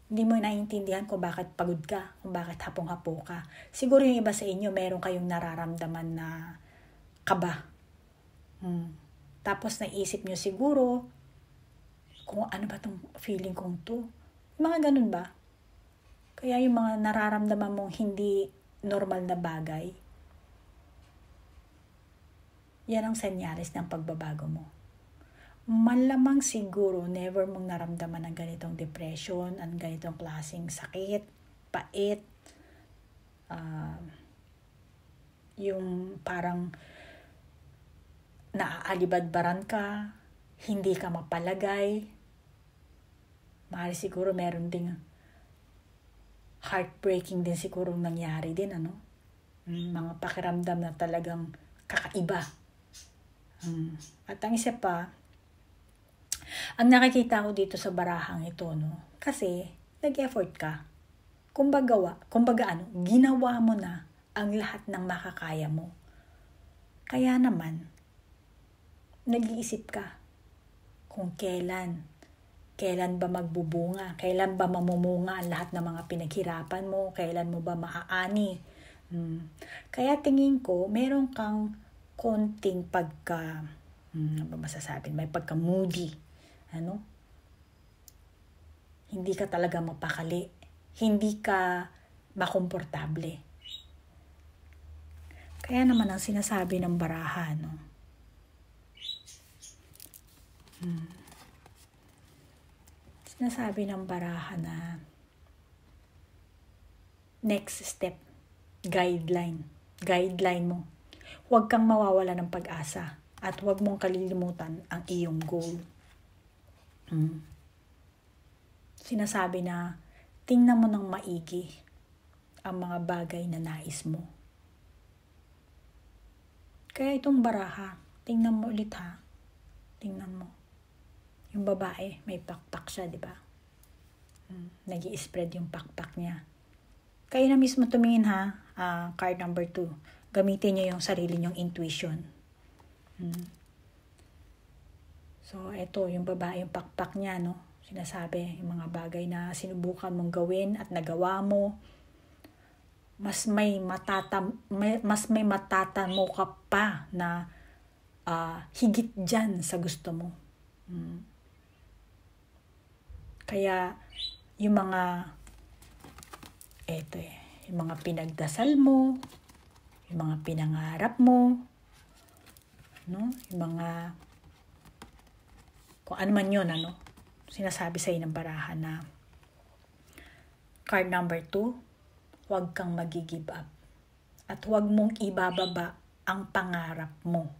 Hindi mo naiintindihan kung bakit pagod ka, kung bakit hapong-hapo ka. Siguro yung iba sa inyo, meron kayong nararamdaman na kaba. Hmm. Tapos naisip nyo siguro kung ano ba tong feeling kong to. Mga ganun ba? Kaya yung mga nararamdaman mong hindi normal na bagay, yan ang senyalis ng pagbabago mo. Malamang siguro never mong naramdaman ang ganitong depression, ang ganitong klaseng sakit, pait, uh, yung parang naaalibadbaran ka, hindi ka mapalagay. Mahal siguro meron ding heartbreaking din siguro nangyari din, ano? Mm, mga pakiramdam na talagang kakaiba. Um, at ang isa pa, ang nakikita ko dito sa barahang ito, no? Kasi, nag-effort ka. Kumbaga, kumbaga ano, ginawa mo na ang lahat ng makakaya mo. Kaya naman, nag-iisip ka kung kailan Kailan ba magbubunga? Kailan ba mamumunga ang lahat ng mga pinaghirapan mo? Kailan mo ba maaani? Hmm. Kaya tingin ko, meron kang konting pagka, hmm, ano ba masasabi? May pagka moody. Ano? Hindi ka talaga mapakali. Hindi ka makomportable. Kaya naman ang sinasabi ng baraha, no? Hmm sinasabi ng baraha na next step, guideline, guideline mo. Huwag kang mawawala ng pag-asa at huwag mong kalilimutan ang iyong goal. Hmm. Sinasabi na tingnan mo ng maigi ang mga bagay na nais mo. Kaya itong baraha, tingnan mo ulit ha. Tingnan mo. Yung babae, may pakpak siya, di ba? Hmm, nag spread yung pakpak niya. Kayo na mismo tumingin ha, uh, card number 2. Gamitin niyo yung sarili niyong intuition. Hmm. So, ito, yung babae, yung pakpak niya, no? Sinasabi, yung mga bagay na sinubukan mong gawin at nagawa mo, mas may matatam may, mas may matatamo ka pa na uh, higit dyan sa gusto mo. Hmm. Kaya, yung mga, eto eh, yung mga pinagdasal mo, yung mga pinangarap mo, no? Yung mga, kung ano man yun, ano? Sinasabi sa ng barahan na, card number two, huwag kang magigive up. At huwag mong ibababa ang pangarap mo.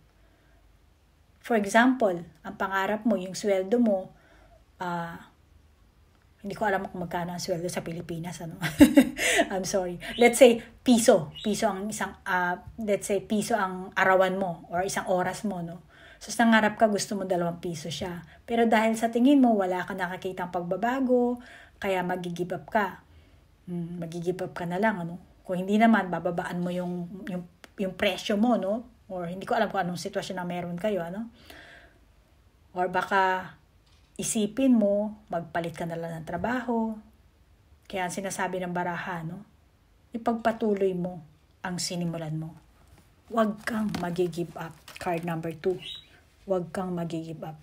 For example, ang pangarap mo, yung sweldo mo, uh, hindi ko alam kung magkano ang sweldo sa Pilipinas ano I'm sorry let's say piso piso ang isang uh, let's say piso ang arawan mo or isang oras mo no so sa nangarap ka gusto mo dalawang piso siya pero dahil sa tingin mo wala ka nakakita pagbabago kaya magigive up ka hmm, magigive up ka na lang ano kung hindi naman bababaan mo yung yung yung presyo mo no or hindi ko alam kung anong sitwasyon na meron kayo ano or baka isipin mo, magpalit ka na lang ng trabaho. Kaya ang sinasabi ng baraha, no? Ipagpatuloy mo ang sinimulan mo. Huwag kang magigive up. Card number two. Huwag kang magigive up.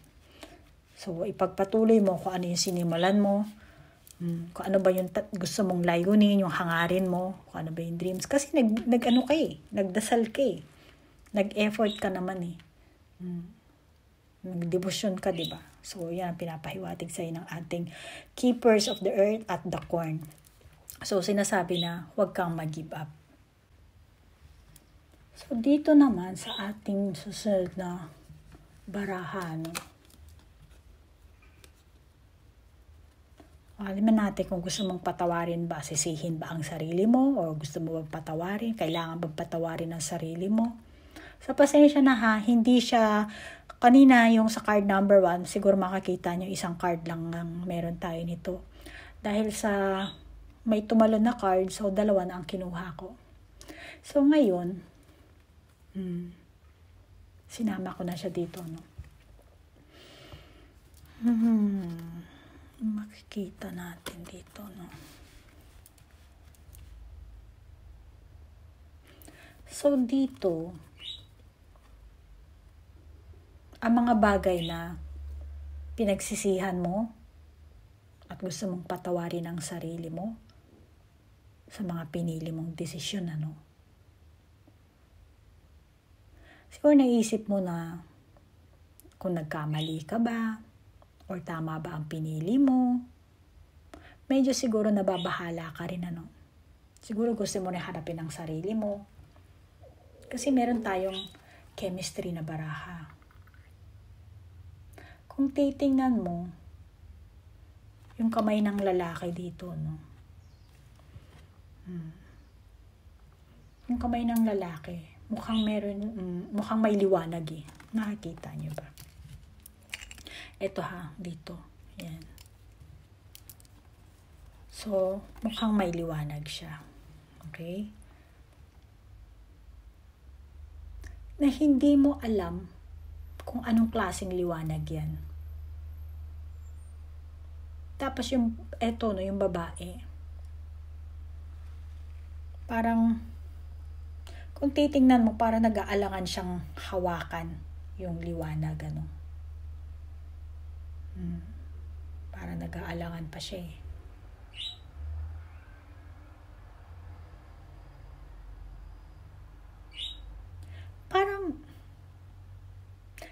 So, ipagpatuloy mo kung ano yung sinimulan mo, hmm, kung ano ba yung gusto mong layunin, yung hangarin mo, kung ano ba yung dreams. Kasi nag, nag ano ka eh, nagdasal ka eh. Nag-effort ka naman eh. Hmm. Nag-devotion ka, di ba? So, yan, pinapahiwatig sa ng ating keepers of the earth at the corn. So, sinasabi na, huwag kang mag-give up. So, dito naman sa ating susunod na baraha, no? Alamin natin kung gusto mong patawarin ba, sisihin ba ang sarili mo o gusto mo bang patawarin, kailangan bang patawarin ang sarili mo. Sa so, pasensya na ha, hindi siya, kanina yung sa card number 1, siguro makakita nyo isang card lang ang meron tayo nito. Dahil sa may tumalon na card, so dalawa na ang kinuha ko. So ngayon, hmm, sinama ko na siya dito, no? Hmm makikita natin dito, no? So, dito, ang mga bagay na pinagsisihan mo at gusto mong patawarin ang sarili mo sa mga pinili mong desisyon, ano? Siguro naisip mo na kung nagkamali ka ba, or tama ba ang pinili mo. Medyo siguro nababahala ka rin ano. Siguro gusto mo na harapin ang sarili mo. Kasi meron tayong chemistry na baraha. Kung titingnan mo, yung kamay ng lalaki dito, no? Hmm. Yung kamay ng lalaki, mukhang meron, um, mukhang may liwanag eh. Nakikita niyo ba? Ito ha, dito. Yan. So, mukhang may liwanag siya. Okay? Na hindi mo alam kung anong klaseng liwanag yan. Tapos yung, eto no, yung babae. Parang, kung titingnan mo, parang nag-aalangan siyang hawakan yung liwanag, ano. Hmm. Para nag-aalangan pa siya eh. Parang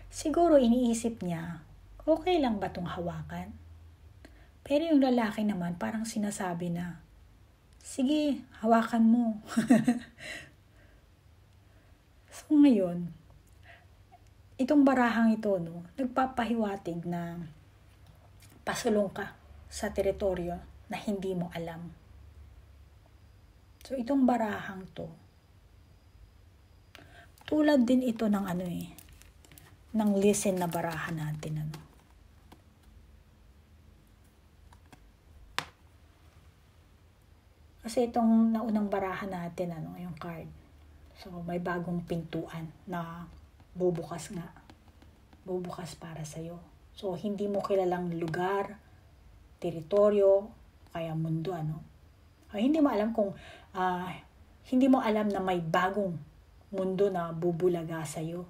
siguro iniisip niya, okay lang ba tong hawakan? Pero yung lalaki naman parang sinasabi na, sige, hawakan mo. so ngayon, itong barahang ito, no, nagpapahiwatig na pasulong ka sa teritoryo na hindi mo alam. So, itong barahang to, tulad din ito ng ano eh, ng listen na baraha natin, ano. Kasi itong naunang baraha natin, ano, yung card. So, may bagong pintuan na bubukas nga. Bubukas para sa'yo. So, hindi mo kilalang lugar, teritoryo, kaya mundo, ano. O, hindi mo alam kung, uh, hindi mo alam na may bagong mundo na bubulaga sa'yo.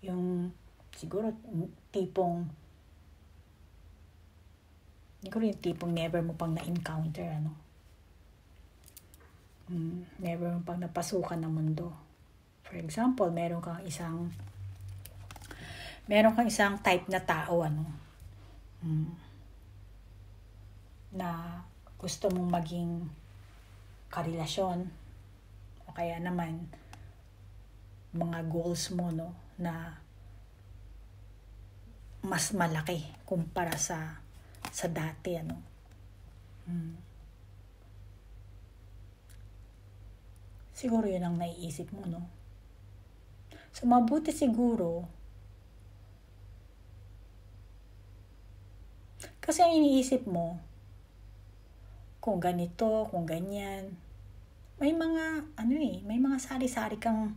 Yung, siguro, tipong, siguro yung tipong never mo pang na-encounter, ano. Never mo pang napasukan ng mundo. For example, meron kang isang meron kang isang type na tao, ano, hmm, na gusto mong maging karelasyon o kaya naman mga goals mo, no, na mas malaki kumpara sa sa dati, ano. Hmm. Siguro yun ang naiisip mo, no? So, mabuti siguro Kasi ang iniisip mo, kung ganito, kung ganyan, may mga, ano eh, may mga sari-sari kang,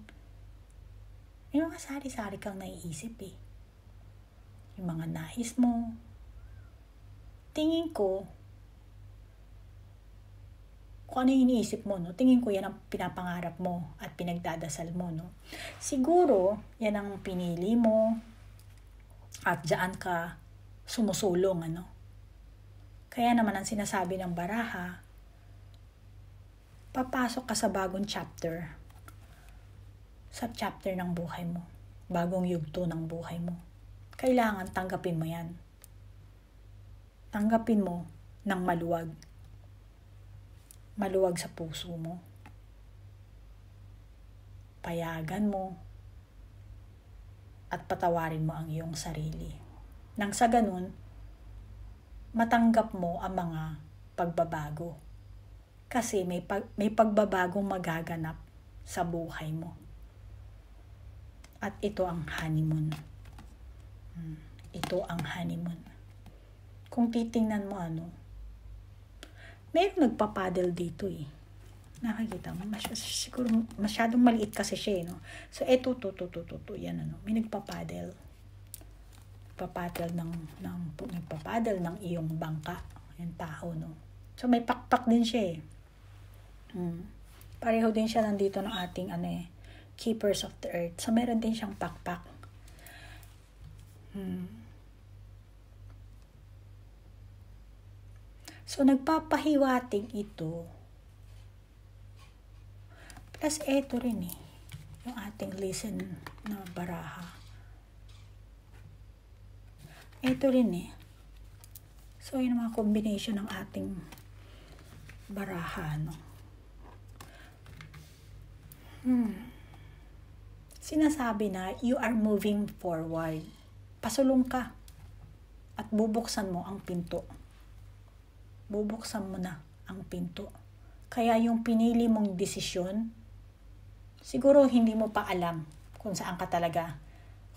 may mga sari-sari kang naiisip eh. Yung mga nais mo. Tingin ko, kung ano yung iniisip mo, no? Tingin ko yan ang pinapangarap mo at pinagdadasal mo, no? Siguro, yan ang pinili mo at dyan ka sumusulong, ano? Kaya naman ang sinasabi ng baraha, papasok ka sa bagong chapter. Sa chapter ng buhay mo. Bagong yugto ng buhay mo. Kailangan tanggapin mo yan. Tanggapin mo ng maluwag. Maluwag sa puso mo. payagan mo at patawarin mo ang iyong sarili. Nang sa ganun, matanggap mo ang mga pagbabago. Kasi may, pag, may pagbabagong magaganap sa buhay mo. At ito ang honeymoon. Hmm, ito ang honeymoon. Kung titingnan mo ano, mayroong nagpapadel dito eh. Nakikita mo, masyado, siguro masyadong maliit kasi siya, eh, no? So, eto, to, to, to, to, to, yan, ano, may nagpapadel. Papadel ng, ng, nagpapadel ng iyong bangka, yung tao, no? So, may pakpak din siya, eh. Hmm. Pareho din siya nandito ng ating, ano eh, keepers of the earth. So, meron din siyang pakpak. Hmm. So, nagpapahiwatig ito Plus, eto rin eh. Yung ating listen na baraha. Eto rin eh. So, yun mga combination ng ating baraha, no? Hmm. Sinasabi na, you are moving forward. Pasulong ka. At bubuksan mo ang pinto. Bubuksan mo na ang pinto. Kaya yung pinili mong desisyon, siguro hindi mo pa alam kung saan ka talaga,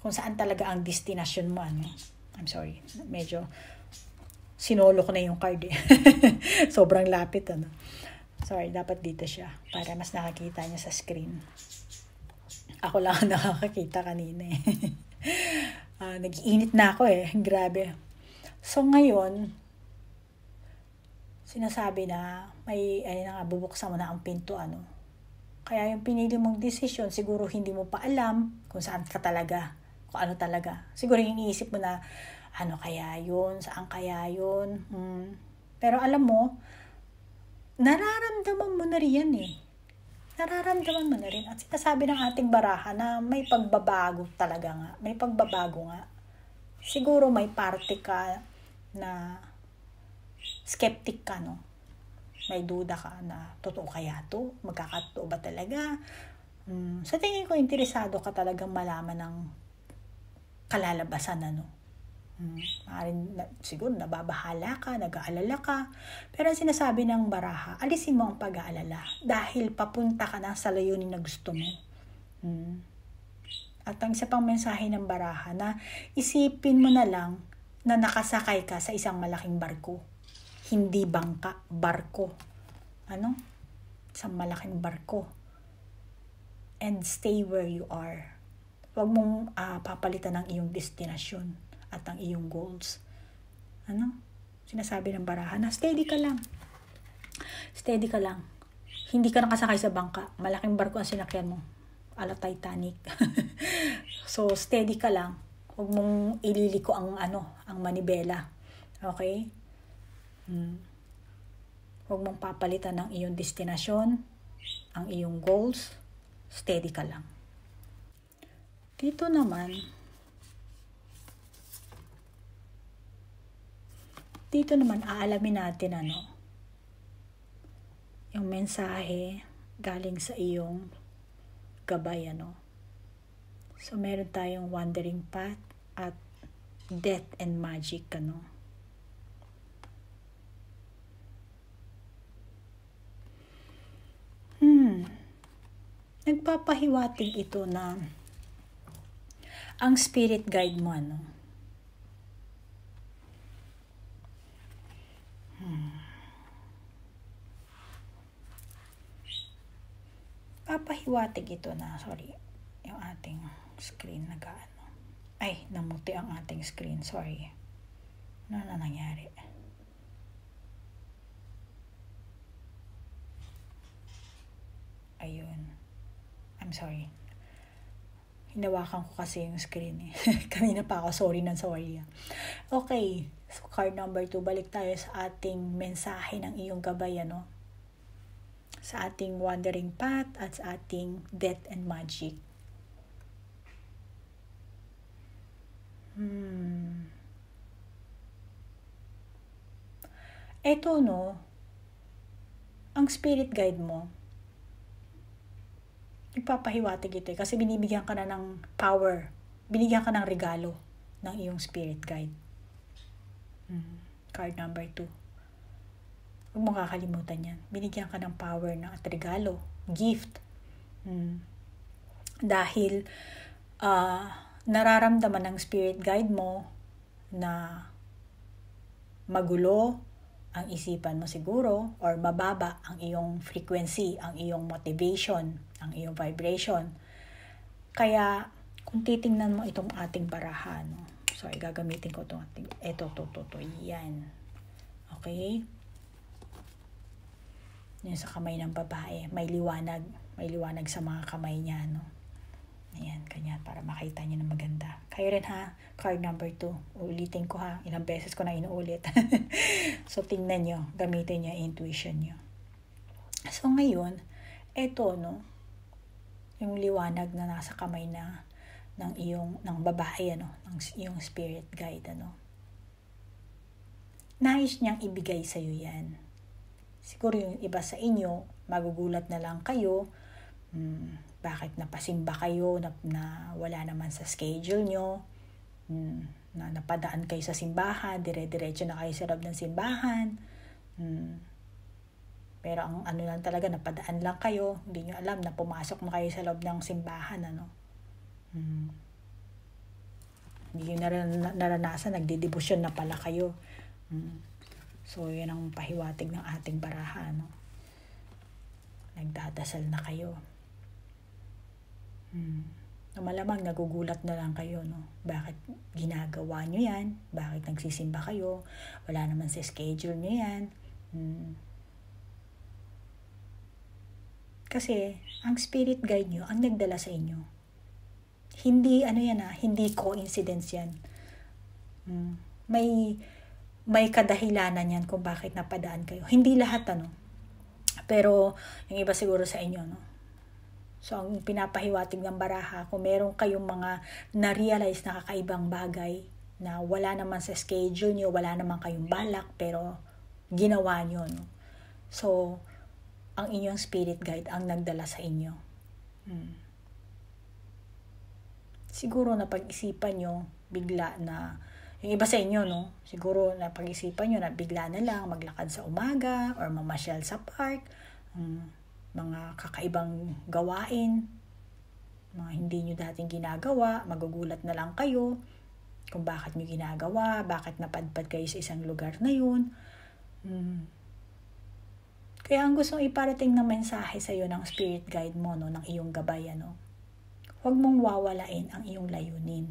kung saan talaga ang destination mo. Ano? I'm sorry, medyo sinolo ko na yung card eh. Sobrang lapit ano. Sorry, dapat dito siya para mas nakakita niya sa screen. Ako lang ang nakakakita kanina eh. uh, nag-iinit na ako eh. Grabe. So ngayon, sinasabi na may ay na bubuksan mo na ang pinto ano kaya yung pinili mong decision, siguro hindi mo pa alam kung saan ka talaga, kung ano talaga. Siguro iniisip mo na, ano kaya yun, saan kaya yun. Hmm. Pero alam mo, nararamdaman mo na rin yan eh. Nararamdaman mo na rin. At sinasabi ng ating baraha na may pagbabago talaga nga. May pagbabago nga. Siguro may parte ka na skeptic ka, no? may duda ka na totoo kaya to? Magkakatotoo ba talaga? Um, sa tingin ko, interesado ka talagang malaman ng kalalabasan ano. Hmm, maaaring, na, siguro nababahala ka, nag-aalala ka. Pero sinasabi ng baraha, alisin mo ang pag-aalala dahil papunta ka na sa layunin na gusto mo. Hmm. At ang isa pang mensahe ng baraha na isipin mo na lang na nakasakay ka sa isang malaking barko hindi bangka, barko. Ano? Sa malaking barko. And stay where you are. Huwag mong uh, papalitan ang iyong destinasyon at ang iyong goals. Ano? Sinasabi ng barahan na steady ka lang. Steady ka lang. Hindi ka nakasakay sa bangka. Malaking barko ang sinakyan mo. Ala Titanic. so, steady ka lang. Huwag mong ililiko ang ano, ang manibela. Okay? Hmm. Huwag mong papalitan ng iyong destinasyon, ang iyong goals, steady ka lang. Dito naman, dito naman aalamin natin ano, yung mensahe galing sa iyong gabay ano. So meron tayong wandering path at death and magic ano. Nagpapahiwatig ito na ang spirit guide mo ano. Hmm. Papahiwatig ito na, sorry, yung ating screen nag-ano. Ay, namuti ang ating screen, sorry. Ano na nangyari? Ayun. I'm sorry. Hinawakan ko kasi yung screen eh. Kanina pa ako, sorry na sorry. Okay, so card number 2, balik tayo sa ating mensahe ng iyong gabay, ano? Sa ating wandering path at sa ating death and magic. Hmm. Eto, no, ang spirit guide mo, Nagpapahiwatig ito eh, kasi binibigyan ka na ng power. Binigyan ka ng regalo ng iyong spirit guide. Mm. Card number 2. Huwag mo kakalimutan yan. Binigyan ka ng power ng at regalo. Gift. Mm. Dahil uh, nararamdaman ng spirit guide mo na magulo ang isipan mo siguro or mababa ang iyong frequency, ang iyong motivation, ang iyong vibration. Kaya kung titingnan mo itong ating baraha, no? sorry, gagamitin ko itong ating, ito, to, to, to, yan. Okay? Yan sa kamay ng babae, may liwanag, may liwanag sa mga kamay niya, no? Ayan, kanya, para makita niyo na maganda. Kayo rin ha, card number 2. Ulitin ko ha, ilang beses ko na inuulit. so, tingnan nyo, gamitin nyo intuition nyo. So, ngayon, eto, no, yung liwanag na nasa kamay na ng iyong ng babae ano ng iyong spirit guide ano nais niyang ibigay sa iyo yan siguro yung iba sa inyo magugulat na lang kayo hmm, bakit napasimba kayo na, na wala naman sa schedule nyo, hmm, na napadaan kayo sa simbahan, dire-diretso na kayo sa loob ng simbahan. Hmm. Pero ang ano lang talaga, napadaan lang kayo, hindi nyo alam na pumasok na kayo sa loob ng simbahan, ano. Hmm. Hindi nyo naran- naranasan, nagdidibusyon na pala kayo. Hmm. So, yan ang pahiwatig ng ating baraha, no? Nagdadasal na kayo. Hmm. Na malamang nagugulat na lang kayo, no? Bakit ginagawa nyo yan? Bakit nagsisimba kayo? Wala naman sa schedule nyo yan. Hmm. Kasi, ang spirit guide nyo, ang nagdala sa inyo. Hindi, ano yan ah, hindi coincidence yan. Hmm. May, may kadahilanan yan kung bakit napadaan kayo. Hindi lahat, ano. Pero, yung iba siguro sa inyo, no? So, ang pinapahiwatig ng baraha, kung meron kayong mga na-realize na kakaibang bagay na wala naman sa schedule nyo, wala naman kayong balak, pero ginawa nyo. No? So, ang inyong spirit guide ang nagdala sa inyo. Hmm. Siguro na pag-isipan nyo, bigla na, yung iba sa inyo, no? Siguro na pag-isipan nyo na bigla na lang maglakad sa umaga or mamasyal sa park. Hmm mga kakaibang gawain, mga hindi nyo dating ginagawa, magugulat na lang kayo kung bakit nyo ginagawa, bakit napadpad kayo sa isang lugar na yun. Hmm. Kaya ang gusto iparating na mensahe sa iyo ng spirit guide mo, no, ng iyong gabay, ano, huwag mong wawalain ang iyong layunin.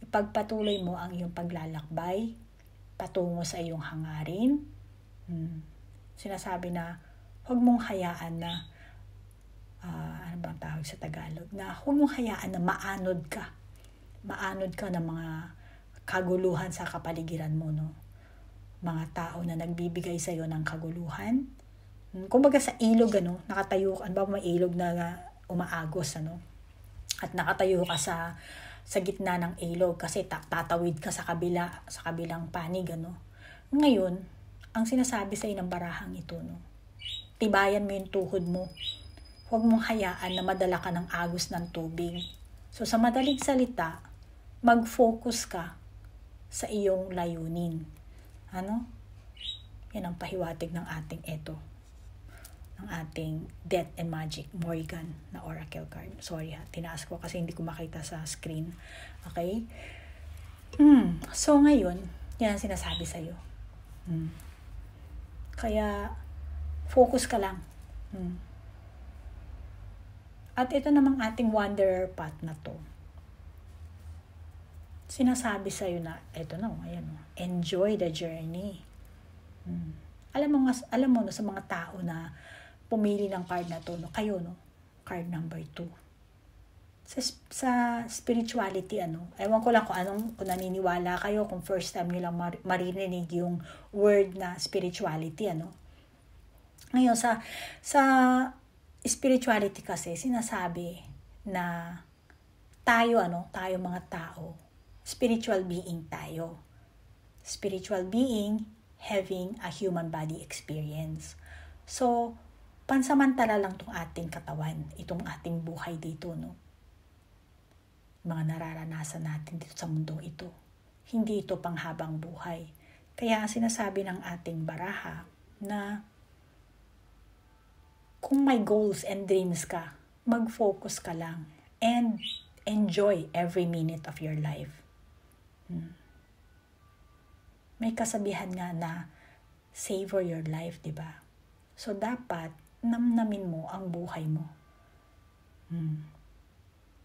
Ipagpatuloy mo ang iyong paglalakbay, patungo sa iyong hangarin. Hmm. Sinasabi na, huwag mong hayaan na, uh, ano bang tawag sa Tagalog, na huwag mong hayaan na maanod ka. Maanod ka ng mga kaguluhan sa kapaligiran mo, no? Mga tao na nagbibigay sa iyo ng kaguluhan. Hmm, kumbaga sa ilog, ano, nakatayo, ano ba may ilog na umaagos, ano? At nakatayo ka sa sa gitna ng ilog kasi tatawid ka sa kabila, sa kabilang panig, ano? Ngayon, ang sinasabi sa ng barahang ito, no? tibayan mo yung tuhod mo. Huwag mong hayaan na madala ka ng agos ng tubig. So sa madaling salita, mag-focus ka sa iyong layunin. Ano? Yan ang pahiwatig ng ating eto. Ng ating Death and Magic Morrigan na Oracle card. Sorry ha, tinaas ko kasi hindi ko makita sa screen. Okay? Hmm. So ngayon, yan ang sinasabi sa'yo. Hmm. Kaya, Focus ka lang. Hmm. At ito namang ating wanderer path na to. Sinasabi sa iyo na, ito na, ayan, enjoy the journey. Hmm. Alam mo, alam mo no, sa mga tao na pumili ng card na to, no, kayo, no, card number 2 sa, sa spirituality, ano, ewan ko lang kung anong, kung naniniwala kayo, kung first time nyo lang mar- marinig yung word na spirituality, ano, ngayon, sa, sa spirituality kasi, sinasabi na tayo, ano, tayo mga tao, spiritual being tayo. Spiritual being having a human body experience. So, pansamantala lang tong ating katawan, itong ating buhay dito, no? Mga nararanasan natin dito sa mundong ito. Hindi ito panghabang buhay. Kaya sinasabi ng ating baraha na kung may goals and dreams ka, mag-focus ka lang and enjoy every minute of your life. Hmm. May kasabihan nga na savor your life, di ba? So, dapat namnamin mo ang buhay mo. Hmm.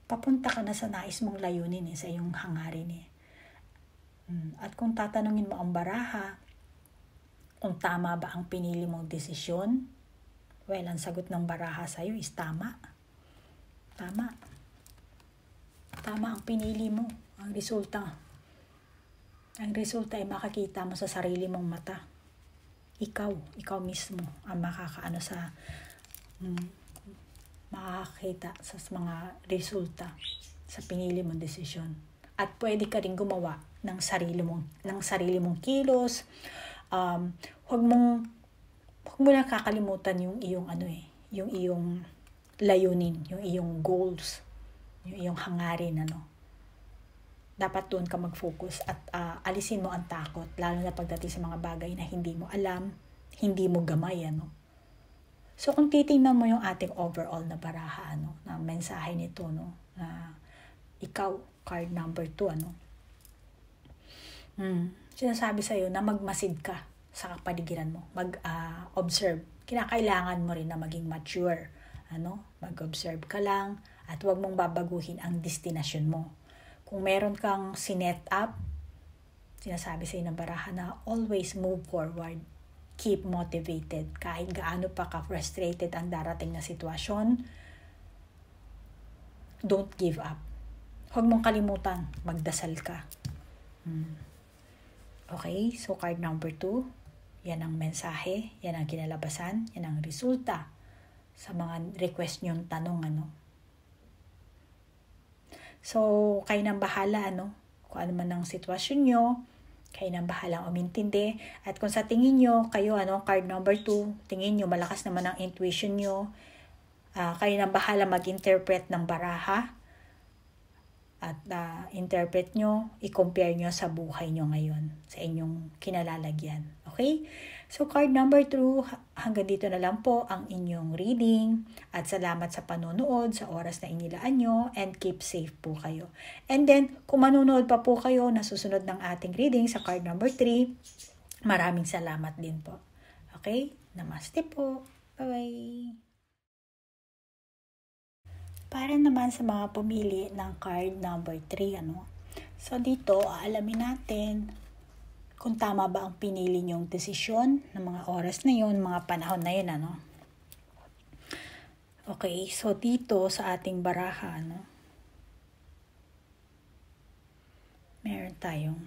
Papunta ka na sa nais mong layunin eh, sa iyong hangarin eh. Hmm. At kung tatanungin mo ang baraha, kung tama ba ang pinili mong desisyon, well, ang sagot ng baraha sa'yo is tama. Tama. Tama ang pinili mo. Ang resulta. Ang resulta ay makakita mo sa sarili mong mata. Ikaw, ikaw mismo ang makakaano sa hmm, makakakita sa mga resulta sa pinili mong desisyon. At pwede ka rin gumawa ng sarili mong ng sarili mong kilos. Um, huwag mong huwag mo na kakalimutan yung iyong ano eh, yung iyong layunin, yung iyong goals, yung iyong hangarin, ano. Dapat doon ka mag-focus at uh, alisin mo ang takot, lalo na pagdating sa mga bagay na hindi mo alam, hindi mo gamay, ano. So, kung titingnan mo yung ating overall na baraha, ano, na mensahe nito, no, na ikaw, card number 2, ano, hmm, sinasabi sa'yo na magmasid ka sa kapaligiran mo, mag-observe. Uh, Kinakailangan mo rin na maging mature ano, mag-observe ka lang at huwag mong babaguhin ang destinasyon mo. Kung meron kang sinet up, sinasabi sa ng baraha na always move forward. Keep motivated. Kahit gaano pa ka-frustrated ang darating na sitwasyon, don't give up. Huwag mong kalimutan, magdasal ka. Hmm. Okay, so card number two, yan ang mensahe, yan ang kinalabasan, yan ang resulta sa mga request nyong tanong ano. So, kayo nang bahala ano, kung ano man ang sitwasyon nyo, kayo nang bahala umintindi. At kung sa tingin nyo, kayo ano, card number 2, tingin nyo malakas naman ang intuition nyo, uh, kayo nang bahala mag-interpret ng baraha, at uh, interpret nyo, i-compare nyo sa buhay nyo ngayon, sa inyong kinalalagyan. Okay? So card number 2, hanggang dito na lang po ang inyong reading. At salamat sa panonood, sa oras na inilaan nyo, and keep safe po kayo. And then, kung manonood pa po kayo na susunod ng ating reading sa card number 3, maraming salamat din po. Okay? Namaste po. Bye-bye. Para naman sa mga pumili ng card number 3, ano? So dito, aalamin natin kung tama ba ang pinili nyong desisyon ng mga oras na yun, mga panahon na yun, ano? Okay, so dito sa ating baraha, ano? Meron tayong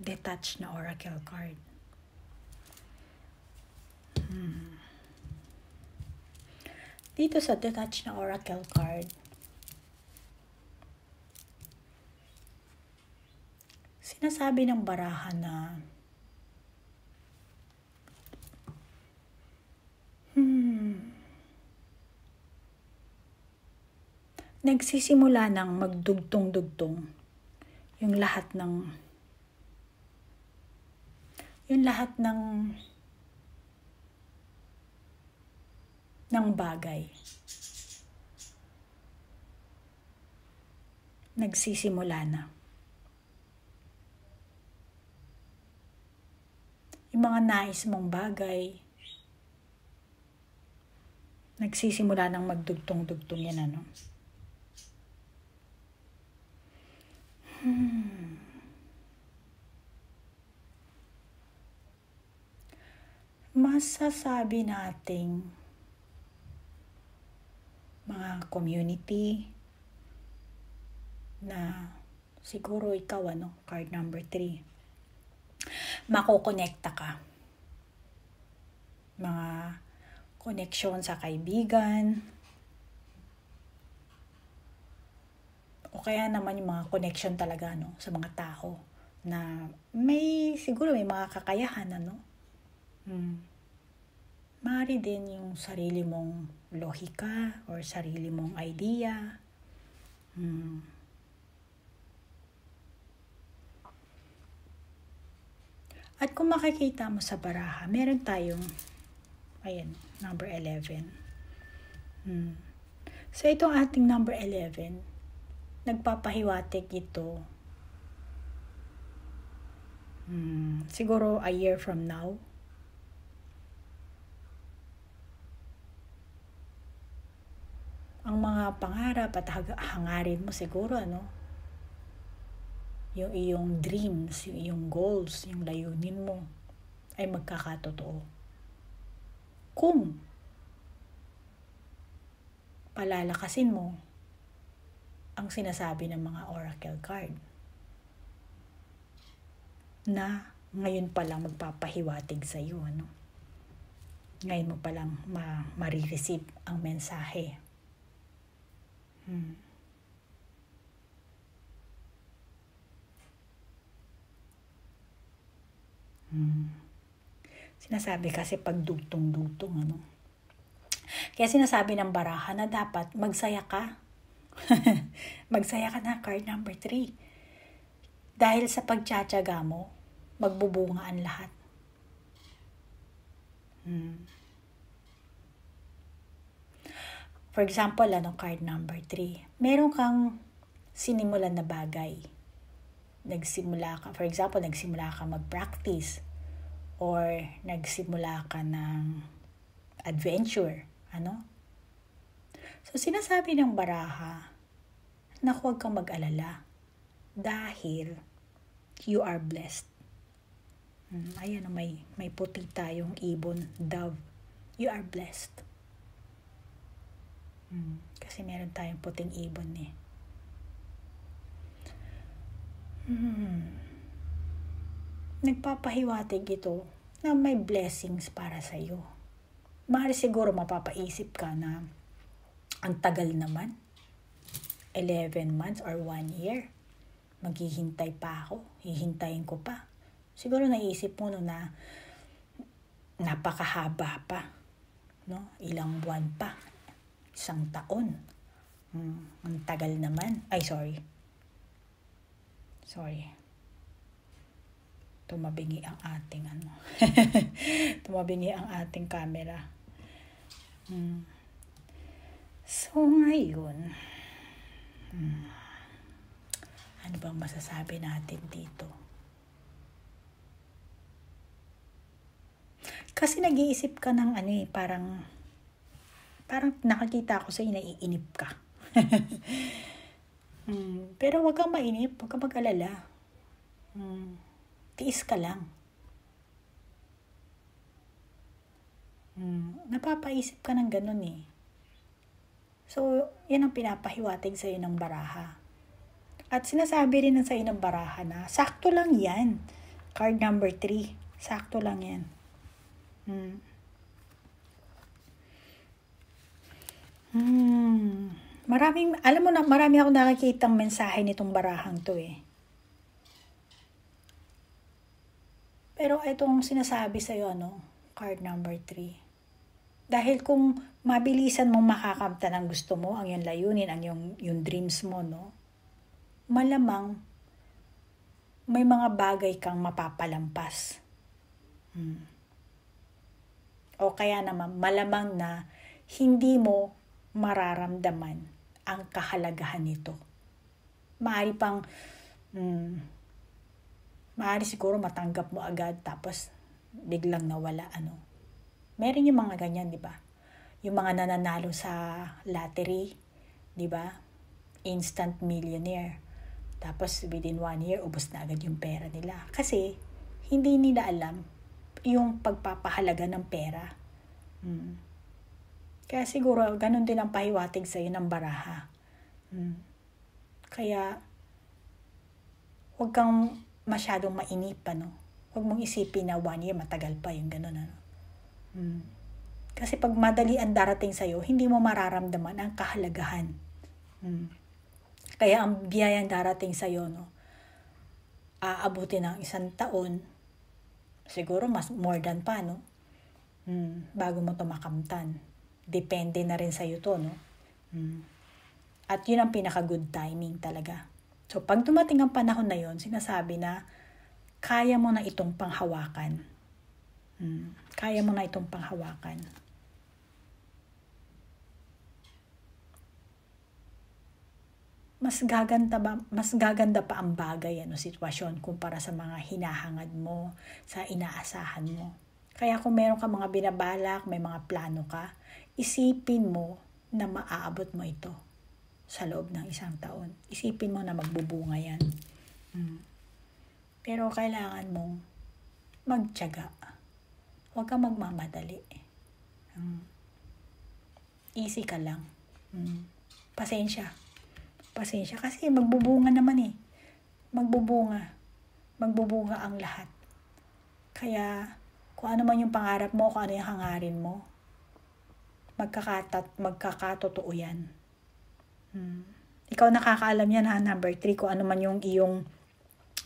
detached na oracle card. Hmm. Dito sa detached na oracle card, sinasabi ng baraha na hmm, nagsisimula ng magdugtong-dugtong yung lahat ng yung lahat ng ng bagay. Nagsisimula na. Yung mga nais mong bagay, nagsisimula ng magdugtong-dugtong yan, ano? Hmm. Masasabi nating mga community na siguro ikaw ano, card number 3. Makokonekta ka. Mga connection sa kaibigan, o kaya naman yung mga connection talaga no sa mga tao na may siguro may mga kakayahan ano hmm. Maaari din yung sarili mong lohika or sarili mong idea. Hmm. At kung makikita mo sa baraha, meron tayong, ayan, number 11. Hmm. So, itong ating number 11, nagpapahiwatig ito hmm, siguro a year from now. Ang mga pangarap at hangarin mo siguro, ano, yung iyong dreams, yung iyong goals, yung layunin mo ay magkakatotoo. Kung palalakasin mo ang sinasabi ng mga oracle card na ngayon pa lang magpapahiwatig sa iyo ano ngayon mo pa lang ma marireceive ang mensahe hmm. Hmm. Sinasabi kasi pag dugtong-dugtong, ano. Kaya sinasabi ng baraha na dapat magsaya ka. magsaya ka na, card number 3. Dahil sa pagtsatsaga mo, magbubunga ang lahat. Hmm. For example, ano, card number 3. Meron kang sinimulan na bagay nagsimula ka, for example, nagsimula ka mag-practice or nagsimula ka ng adventure, ano? So, sinasabi ng baraha na huwag kang mag-alala dahil you are blessed. Hmm, ayan, may, may puti tayong ibon, dove. You are blessed. Hmm, kasi meron tayong puting ibon eh. Hmm. Nagpapahiwatig ito na may blessings para sa iyo. Maaari siguro mapapaisip ka na ang tagal naman. 11 months or 1 year. Maghihintay pa ako. Hihintayin ko pa. Siguro naisip mo no na napakahaba pa. No? Ilang buwan pa. Isang taon. Hmm, ang tagal naman. Ay, sorry Sorry. Tumabingi ang ating ano. Tumabingi ang ating camera. Hmm. So ngayon, hmm, ano bang masasabi natin dito? Kasi nag-iisip ka ng ano eh, parang parang nakakita ako sa naiinip ka. Hmm, pero wag kang mainip, wag kang mag-alala. Hmm, tiis ka lang. Hmm, napapaisip ka ng ganun eh. So, yan ang pinapahiwatig sa'yo ng baraha. At sinasabi rin ng sa'yo ng baraha na, sakto lang yan. Card number 3. Sakto lang yan. Hmm. Hmm. Maraming, alam mo na, marami ako nakikitang mensahe nitong barahang to eh. Pero itong sinasabi sa'yo, ano, card number 3. Dahil kung mabilisan mong makakamta ng gusto mo, ang yung layunin, ang yung, yung dreams mo, no, malamang may mga bagay kang mapapalampas. Hmm. O kaya naman, malamang na hindi mo mararamdaman ang kahalagahan nito. Maari pang, hmm, maari siguro matanggap mo agad tapos biglang nawala ano. Meron yung mga ganyan, di ba? Yung mga nananalo sa lottery, di ba? Instant millionaire. Tapos within one year, ubos na agad yung pera nila. Kasi hindi nila alam yung pagpapahalaga ng pera. Hmm kaya siguro, ganun din ang pahiwatig sa'yo ng baraha. Hmm. Kaya, huwag kang masyadong mainip, ano? Huwag mong isipin na one year, matagal pa yung ganun, ano? Hmm. Kasi pag madali ang darating sa'yo, hindi mo mararamdaman ang kahalagahan. Hmm. Kaya ang biyayang darating sa'yo, no? Aabuti ng isang taon, siguro mas more than pa, no? Hmm, bago mo to makamtan. Depende na rin sa'yo to, no? Hmm. At yun ang pinaka-good timing talaga. So, pag dumating ang panahon na yon sinasabi na kaya mo na itong panghawakan. Hmm. Kaya mo na itong panghawakan. mas gaganda ba mas gaganda pa ang bagay ano sitwasyon kumpara sa mga hinahangad mo sa inaasahan mo kaya kung meron ka mga binabalak may mga plano ka isipin mo na maaabot mo ito sa loob ng isang taon isipin mo na magbubunga yan hmm. pero kailangan mong magtiyaga huwag kang magmamadali hmm. easy ka lang hmm. pasensya pasensya kasi magbubunga naman eh. Magbubunga. Magbubunga ang lahat. Kaya kung ano man yung pangarap mo, kung ano yung hangarin mo, magkakatat, magkakatotoo yan. Hmm. Ikaw nakakaalam yan ha, number three, kung ano man yung iyong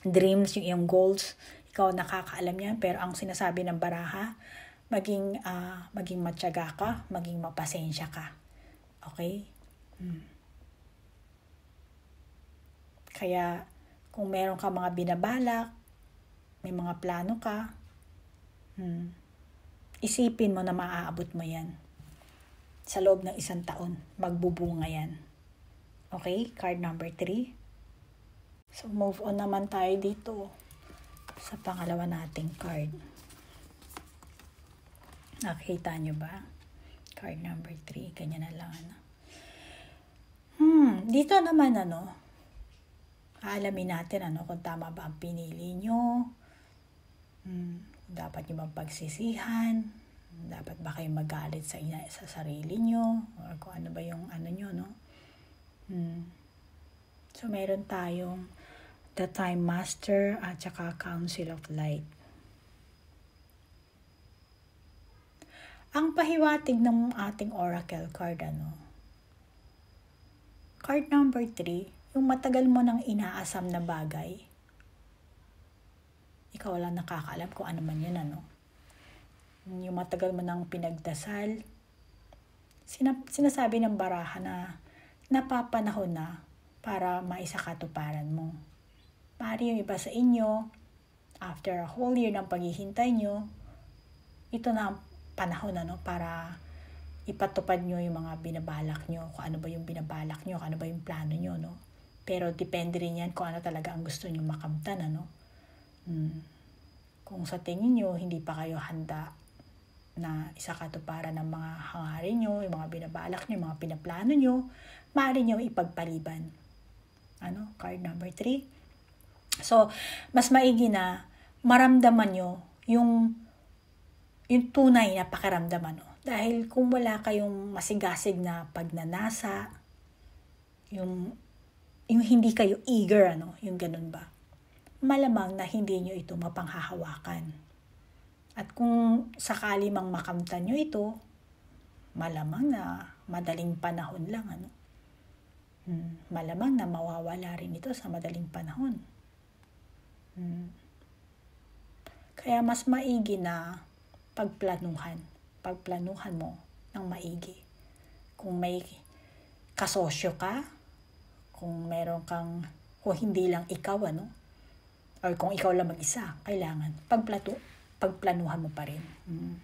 dreams, yung iyong goals, ikaw nakakaalam yan. Pero ang sinasabi ng baraha, maging, uh, maging matyaga ka, maging mapasensya ka. Okay? Hmm. Kaya kung meron ka mga binabalak, may mga plano ka, hmm, isipin mo na maaabot mo yan. Sa loob ng isang taon, magbubunga yan. Okay, card number 3. So, move on naman tayo dito sa pangalawa nating card. Nakita nyo ba? Card number 3. Ganyan na lang, ano. Hmm, dito naman, ano, alamin natin ano kung tama ba ang pinili nyo. Hmm, dapat nyo bang pagsisihan? Dapat ba kayo magalit sa, ina, sa sarili nyo? Or kung ano ba yung ano nyo, no? Hmm. So, meron tayong The Time Master at saka Council of Light. Ang pahiwatig ng ating oracle card, ano? Card number 3, yung matagal mo nang inaasam na bagay, ikaw lang nakakaalam kung ano man yun, ano. Yung matagal mo nang pinagdasal, sinap, sinasabi ng baraha na napapanahon na para maisakatuparan mo. Pari yung iba sa inyo, after a whole year ng paghihintay nyo, ito na ang panahon ano, para ipatupad nyo yung mga binabalak nyo, kung ano ba yung binabalak nyo, kung ano ba yung plano nyo, no? Pero depende rin yan kung ano talaga ang gusto nyo makamtan, ano? Hmm. Kung sa tingin nyo, hindi pa kayo handa na isa katuparan ng mga hangarin nyo, yung mga binabalak nyo, yung mga pinaplano nyo, maaari nyo ipagpaliban. Ano? Card number 3. So, mas maigi na maramdaman nyo yung yung tunay na pakiramdaman. No? Dahil kung wala kayong masigasig na pagnanasa, yung yung hindi kayo eager, ano, yung ganun ba? Malamang na hindi nyo ito mapanghahawakan. At kung sakali mang makamtan nyo ito, malamang na madaling panahon lang, ano? Hmm, malamang na mawawala rin ito sa madaling panahon. Hmm. Kaya mas maigi na pagplanuhan. Pagplanuhan mo ng maigi. Kung may kasosyo ka, kung meron kang, kung hindi lang ikaw, ano, or kung ikaw lang mag-isa, kailangan, pagplato, pagplanuhan mo pa rin. Hmm.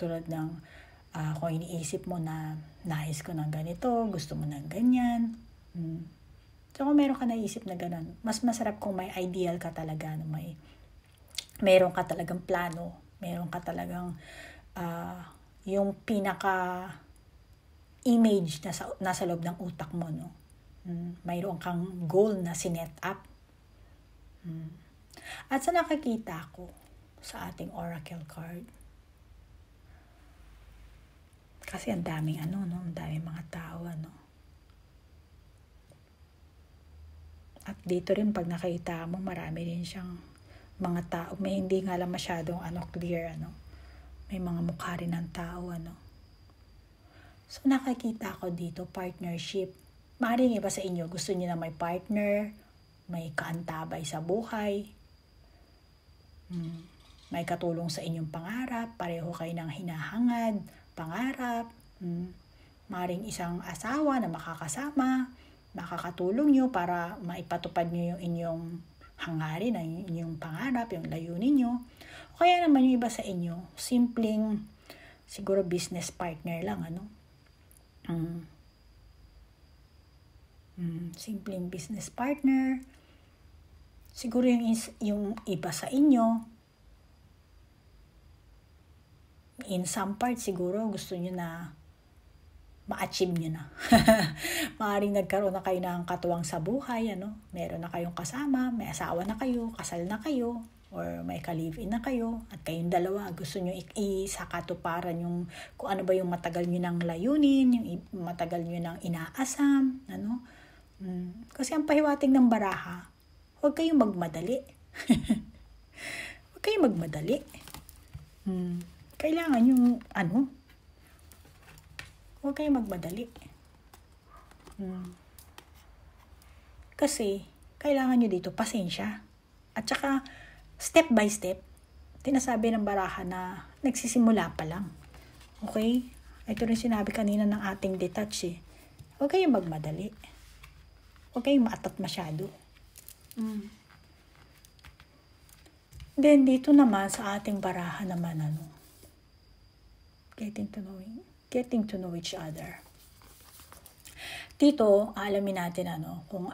Tulad ng, uh, kung iniisip mo na, nais ko ng ganito, gusto mo ng ganyan, hmm. So, kung meron ka naisip na ganun, mas masarap kung may ideal ka talaga, no? may, meron ka talagang plano, meron ka talagang, uh, yung pinaka image na sa, nasa loob ng utak mo, no? Mm, mayroon kang goal na sinet up. Mm. At sa nakikita ko sa ating oracle card, kasi ang daming ano, no? Ang daming mga tao, ano? At dito rin, pag nakita mo, marami rin siyang mga tao. May hindi nga lang masyadong ano, clear, ano? May mga mukha rin ng tao, ano? So nakakita ko dito partnership. Maaaring iba sa inyo gusto niyo na may partner, may kaantabay sa buhay. Hmm. may katulong sa inyong pangarap, pareho kayo ng hinahangad, pangarap, hmm, maring isang asawa na makakasama, makakatulong nyo para maipatupad nyo yung inyong hangarin, ang inyong pangarap, yung layunin nyo. O kaya naman yung iba sa inyo, simpleng, siguro business partner lang, ano? Hmm. Hmm, simpleng business partner. Siguro yung, is, yung iba sa inyo, in some part siguro gusto nyo na ma-achieve nyo na. Maaring nagkaroon na kayo ng katuwang sa buhay, ano? Meron na kayong kasama, may asawa na kayo, kasal na kayo, or may ka-live-in na kayo, at kayong dalawa, gusto nyo isakatuparan yung kung ano ba yung matagal nyo ng layunin, yung matagal nyo ng inaasam, ano? Hmm. Kasi ang pahiwating ng baraha, huwag kayong magmadali. huwag kayong magmadali. Hmm kailangan yung ano, huwag kayong magmadali. Hmm. Kasi, kailangan nyo dito pasensya. At saka, step by step, tinasabi ng baraha na nagsisimula pa lang. Okay? Ito rin sinabi kanina ng ating detach eh. Huwag kayong magmadali. Huwag kayong maatat masyado. Mm. Then, dito naman sa ating baraha naman, ano, getting to know getting to know each other. Dito, alamin natin ano, kung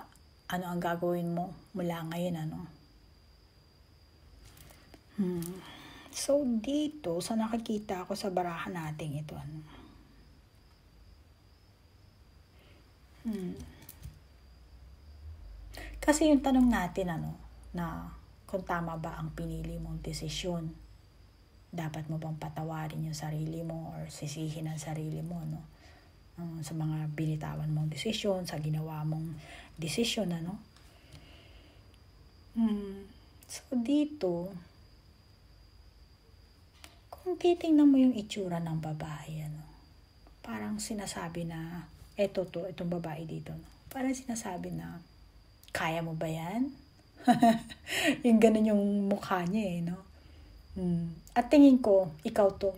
ano ang gagawin mo mula ngayon ano. Hmm. So dito, sa nakikita ko sa barahan natin ito ano. Hmm. Kasi yung tanong natin ano, na kung tama ba ang pinili mong desisyon dapat mo bang patawarin yung sarili mo or sisihin ang sarili mo, no? Um, sa mga binitawan mong desisyon, sa ginawa mong desisyon, ano? Hmm. So, dito, kung titingnan mo yung itsura ng babae, ano? Parang sinasabi na, eto to, itong babae dito, no? Parang sinasabi na, kaya mo ba yan? yung ganun yung mukha niya eh, no? Hmm. At tingin ko, ikaw to.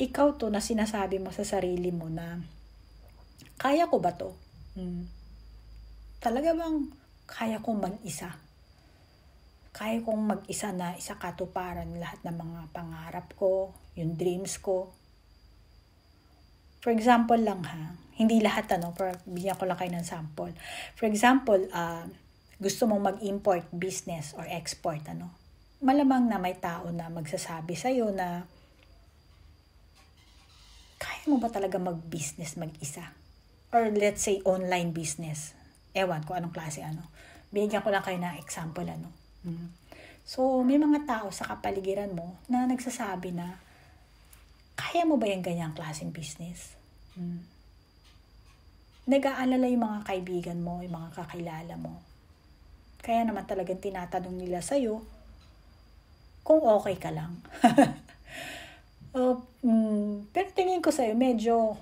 Ikaw to na sinasabi mo sa sarili mo na, kaya ko ba to? Hmm. Talaga bang kaya kong mag-isa? Kaya kong mag-isa na isa katuparan lahat ng mga pangarap ko, yung dreams ko. For example lang ha, hindi lahat ano, pero bigyan ko lang kayo ng sample. For example, uh, gusto mong mag-import business or export, ano? malamang na may tao na magsasabi sa'yo na kaya mo ba talaga mag-business mag-isa? Or let's say online business. Ewan ko anong klase ano. Binigyan ko lang kayo ng example ano. Hmm. So, may mga tao sa kapaligiran mo na nagsasabi na kaya mo ba yung ganyang klaseng business? Hmm. Nag-aalala yung mga kaibigan mo, yung mga kakilala mo. Kaya naman talagang tinatanong nila sa'yo kung okay ka lang. uh, mm, pero tingin ko sa'yo, medyo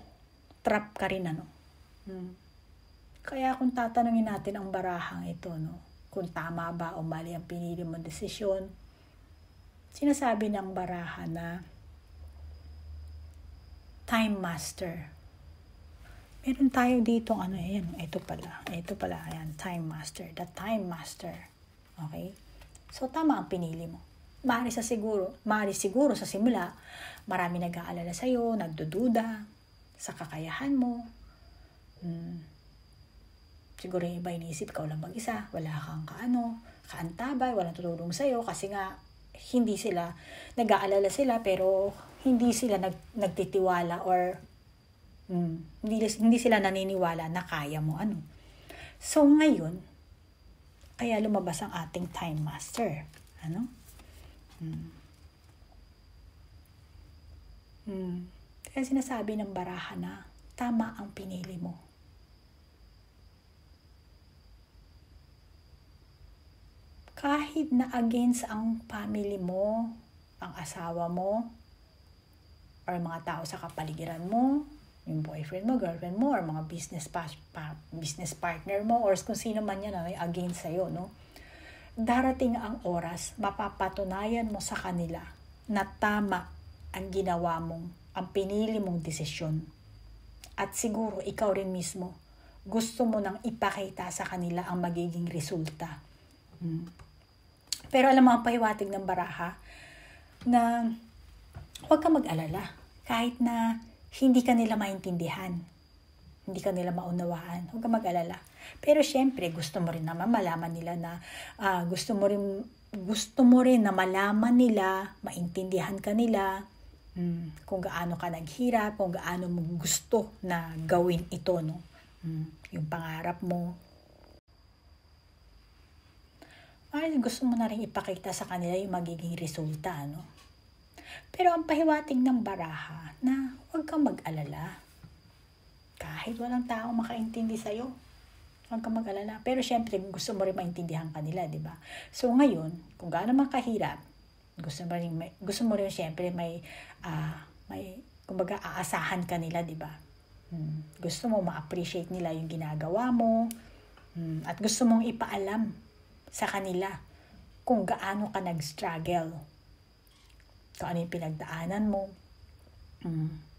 trap ka rin, ano. Hmm. Kaya kung tatanungin natin ang barahang ito, no, kung tama ba o mali ang pinili mong desisyon, sinasabi ng baraha na time master. Meron tayo dito, ano, yan, ito pala, ito pala, ayan, time master, the time master. Okay? So, tama ang pinili mo. Maaari sa siguro, maaari siguro sa simula, marami nag-aalala sa'yo, nagdududa sa kakayahan mo. Hmm. Siguro yung iba iniisip, ikaw lang mag-isa, wala kang kaano, kaantabay, walang tutulong sa'yo kasi nga hindi sila, nag-aalala sila pero hindi sila nag, nagtitiwala or hmm, hindi, hindi sila naniniwala na kaya mo ano. So ngayon, kaya lumabas ang ating time master. Ano? Hmm. Hmm. Kaya sinasabi ng baraha na tama ang pinili mo. Kahit na against ang family mo, ang asawa mo, or mga tao sa kapaligiran mo, yung boyfriend mo, girlfriend mo, or mga business pa, pa, business partner mo, or kung sino man yan na against sa'yo, no? darating ang oras, mapapatunayan mo sa kanila na tama ang ginawa mong, ang pinili mong desisyon. At siguro ikaw rin mismo, gusto mo nang ipakita sa kanila ang magiging resulta. Hmm. Pero alam mo ang pahiwatig ng baraha na huwag ka mag-alala kahit na hindi ka nila maintindihan hindi ka nila maunawaan. Huwag ka mag-alala. Pero syempre, gusto mo rin naman malaman nila na uh, gusto mo rin gusto mo rin na malaman nila, maintindihan ka nila, hmm, kung gaano ka naghirap, kung gaano mo gusto na gawin ito, no? Hmm, yung pangarap mo. Ay, gusto mo na rin ipakita sa kanila yung magiging resulta, no? Pero ang pahiwatig ng baraha na huwag kang mag-alala kahit walang tao makaintindi sa'yo. Huwag kang mag-alala. Pero syempre, gusto mo rin maintindihan kanila, di ba? So ngayon, kung gaano man kahirap, gusto mo rin, may, gusto mo rin syempre may, uh, may, kumbaga, aasahan kanila, di ba? Hmm. Gusto mo ma-appreciate nila yung ginagawa mo, hmm. at gusto mong ipaalam sa kanila kung gaano ka nag-struggle, kung ano yung pinagdaanan mo. Hmm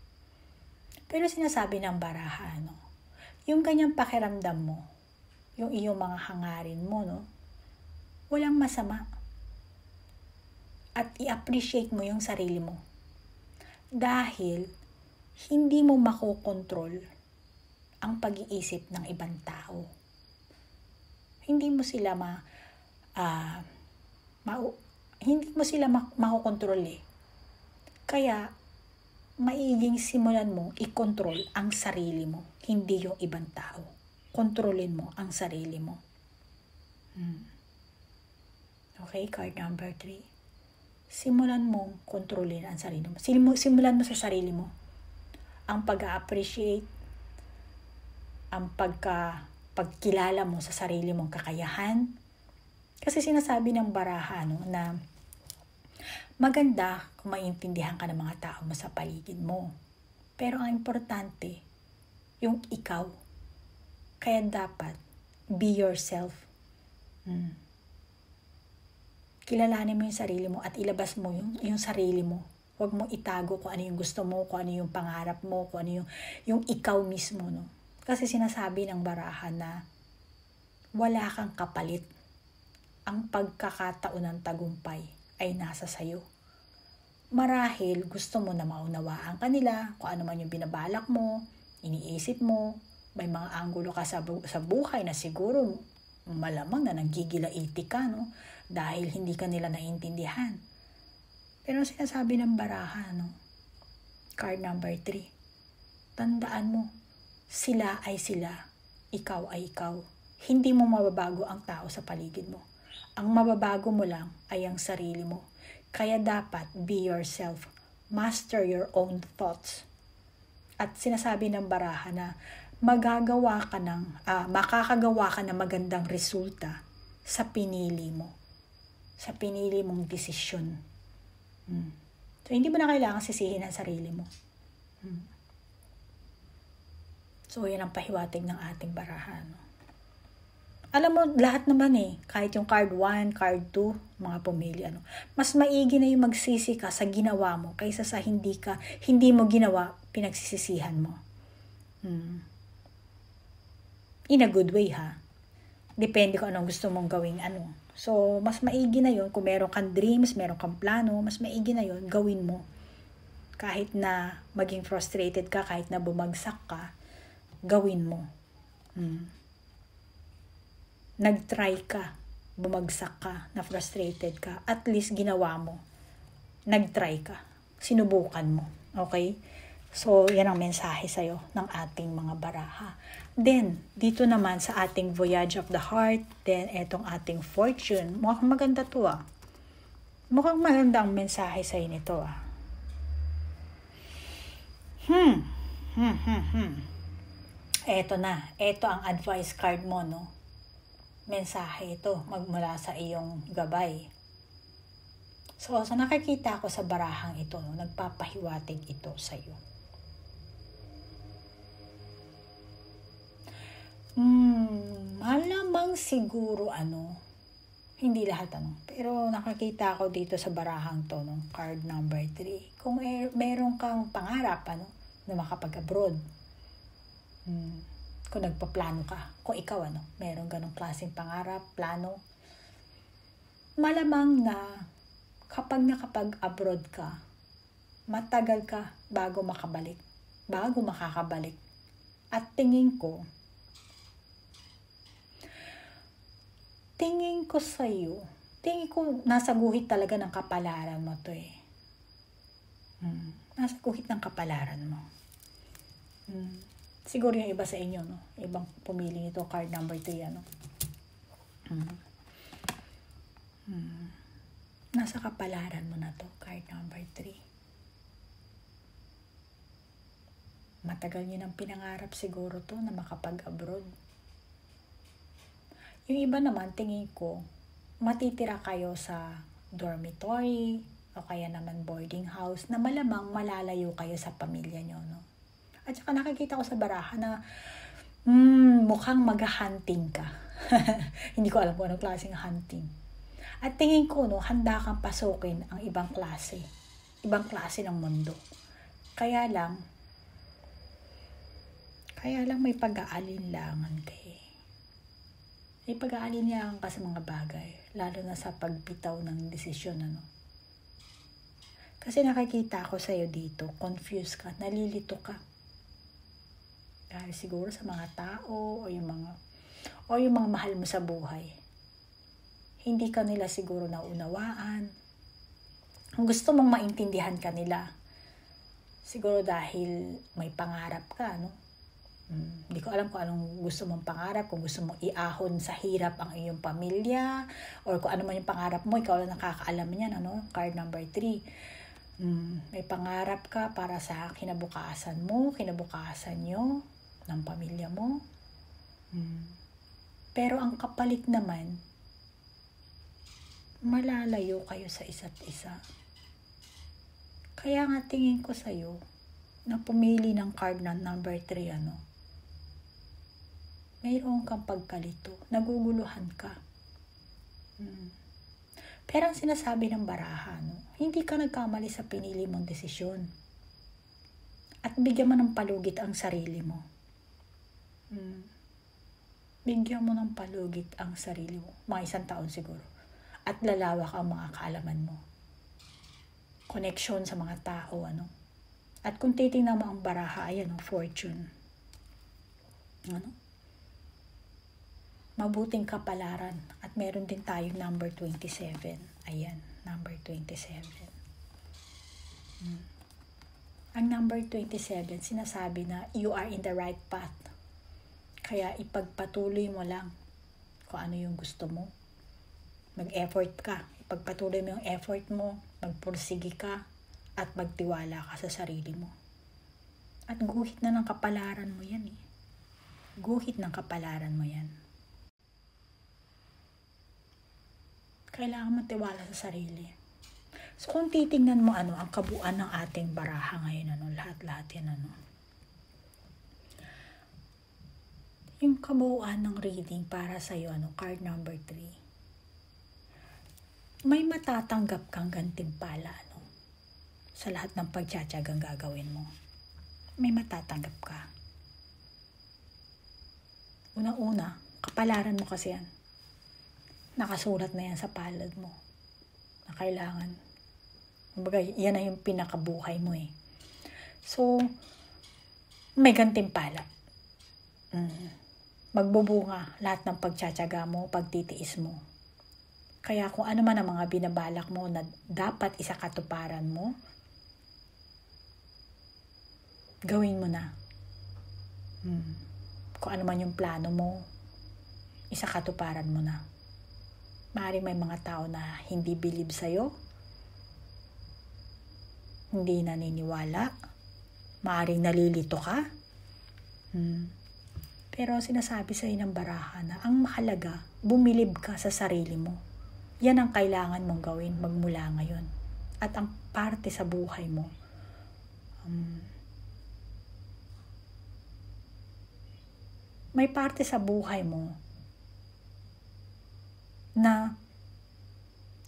pero sinasabi ng baraha, no? Yung kanyang pakiramdam mo, yung iyong mga hangarin mo, no? Walang masama. At i-appreciate mo yung sarili mo. Dahil hindi mo makokontrol ang pag-iisip ng ibang tao. Hindi mo sila ma, uh, ma hindi mo sila makokontrol eh. Kaya maiging simulan mo i-control ang sarili mo, hindi yung ibang tao. Kontrolin mo ang sarili mo. Hmm. Okay, card number 3. Simulan mo kontrolin ang sarili mo. Simulan mo sa sarili mo ang pag-appreciate, ang pagka, pagkilala mo sa sarili mong kakayahan. Kasi sinasabi ng baraha no, na Maganda kung maintindihan ka ng mga tao mo sa paligid mo. Pero ang importante, yung ikaw. Kaya dapat, be yourself. Hmm. Kilalanin mo yung sarili mo at ilabas mo yung, yung sarili mo. Huwag mo itago kung ano yung gusto mo, kung ano yung pangarap mo, kung ano yung, yung ikaw mismo. No? Kasi sinasabi ng barahan na wala kang kapalit. Ang pagkakataon ng tagumpay ay nasa sayo. Marahil gusto mo na maunawaan kanila kung ano man yung binabalak mo, iniisip mo, may mga anggulo ka sa, bu- sa buhay na siguro malamang na naggigilaiti ka, no? Dahil hindi ka nila naiintindihan. Pero sinasabi ng baraha, no? Card number 3. Tandaan mo, sila ay sila, ikaw ay ikaw. Hindi mo mababago ang tao sa paligid mo. Ang mababago mo lang ay ang sarili mo. Kaya dapat be yourself. Master your own thoughts. At sinasabi ng baraha na magagawa ka ng, uh, makakagawa ka ng magandang resulta sa pinili mo. Sa pinili mong desisyon. Hmm. So, hindi mo na kailangan sisihin ang sarili mo. Hmm. So, yan ang pahiwatig ng ating baraha. No? Alam mo, lahat naman eh, kahit yung card 1, card 2, mga pumili, ano, mas maigi na yung magsisi ka sa ginawa mo kaysa sa hindi ka, hindi mo ginawa, pinagsisisihan mo. Hmm. In a good way ha. Depende kung anong gusto mong gawing ano. So, mas maigi na yon kung meron kang dreams, meron kang plano, mas maigi na yon gawin mo. Kahit na maging frustrated ka, kahit na bumagsak ka, gawin mo. Hmm nag-try ka, bumagsak ka, na-frustrated ka, at least ginawa mo. Nag-try ka. Sinubukan mo. Okay? So, yan ang mensahe sa'yo ng ating mga baraha. Then, dito naman sa ating Voyage of the Heart, then etong ating Fortune, mukhang maganda to ah. Mukhang maganda ang mensahe sa'yo nito ah. Hmm. Hmm, hmm, hmm. Eto na. Eto ang advice card mo, no? Mensahe ito magmula sa iyong gabay. So, sa nakikita ko sa barahang ito, no, nagpapahiwatig ito sa iyo. Hmm, malamang siguro ano, Hindi lahat ano. Pero nakakita ako dito sa barahang to, no? card number 3. Kung er, meron kang pangarap, ano, na makapag-abroad. Hmm. Kung nagpaplano ka. Kung ikaw, ano, meron ganong klaseng pangarap, plano. Malamang na kapag nakapag-abroad ka, matagal ka bago makabalik. Bago makakabalik. At tingin ko, tingin ko sa iyo, tingin ko nasa guhit talaga ng kapalaran mo to eh. Hmm. Nasa guhit ng kapalaran mo. Hmm. Siguro yung iba sa inyo, no? Ibang pumili nito, card number 3, ano? Hmm. Hmm. Nasa kapalaran mo na to, card number 3. Matagal niyo nang pinangarap siguro to na makapag-abroad. Yung iba naman, tingin ko, matitira kayo sa dormitory o kaya naman boarding house na malamang malalayo kayo sa pamilya nyo, no? At saka nakikita ko sa baraha na mm, mukhang mag-hunting ka. Hindi ko alam kung anong klaseng hunting. At tingin ko, no, handa kang pasukin ang ibang klase. Ibang klase ng mundo. Kaya lang, kaya lang may pag-aalinlangan kayo ay pag-aalinyahan ka sa mga bagay, lalo na sa pagbitaw ng desisyon, ano. Kasi nakikita ko sa'yo dito, confused ka, nalilito ka. Dahil siguro sa mga tao o yung mga o yung mga mahal mo sa buhay. Hindi ka nila siguro naunawaan. Gusto mong maintindihan ka nila. Siguro dahil may pangarap ka, no? Hmm, hindi ko alam kung anong gusto mong pangarap, kung gusto mong iahon sa hirap ang iyong pamilya, or kung ano man yung pangarap mo, ikaw lang nakakaalam niyan, ano? Card number 3. Hmm, may pangarap ka para sa kinabukasan mo, kinabukasan nyo, ng pamilya mo. Hmm. Pero ang kapalit naman, malalayo kayo sa isa't isa. Kaya nga tingin ko sa'yo, na pumili ng card na number 3, ano, mayroon kang pagkalito, naguguluhan ka. Hmm. Pero ang sinasabi ng baraha, no, hindi ka nagkamali sa pinili mong desisyon. At bigyan mo ng palugit ang sarili mo. Hmm. Bigyan mo ng palugit ang sarili mo. Mga isang taon siguro. At lalawak ang mga kaalaman mo. Connection sa mga tao, ano. At kung titingnan mo ang baraha, ayan, ang fortune. Ano? mabuting kapalaran. At meron din tayong number 27. Ayan, number 27. Hmm. Ang number 27, sinasabi na you are in the right path. Kaya ipagpatuloy mo lang kung ano yung gusto mo. Mag-effort ka. Ipagpatuloy mo yung effort mo. Magpursige ka. At magtiwala ka sa sarili mo. At guhit na ng kapalaran mo yan eh. Guhit ng kapalaran mo yan. kailangan matiwala sa sarili. So kung titingnan mo ano ang kabuuan ng ating baraha ngayon ano lahat-lahat yan ano. Yung kabuuan ng reading para sa iyo ano card number 3. May matatanggap kang gantimpala ano sa lahat ng pagtsatsagang gagawin mo. May matatanggap ka. Una-una, kapalaran mo kasi yan nakasulat na yan sa palad mo na kailangan. Kumbaga, yan na yung pinakabuhay mo eh. So, may gantimpala. Mm. Magbubunga lahat ng pagtsatsaga mo, pagtitiis mo. Kaya kung ano man ang mga binabalak mo na dapat isa katuparan mo, gawin mo na. Hmm. Kung ano man yung plano mo, isa katuparan mo na. Maaaring may mga tao na hindi believe sa'yo, hindi naniniwala, maaaring nalilito ka. Hmm. Pero sinasabi sa ng baraha na ang mahalaga, bumilib ka sa sarili mo. Yan ang kailangan mong gawin magmula ngayon. At ang parte sa buhay mo. Um, may parte sa buhay mo na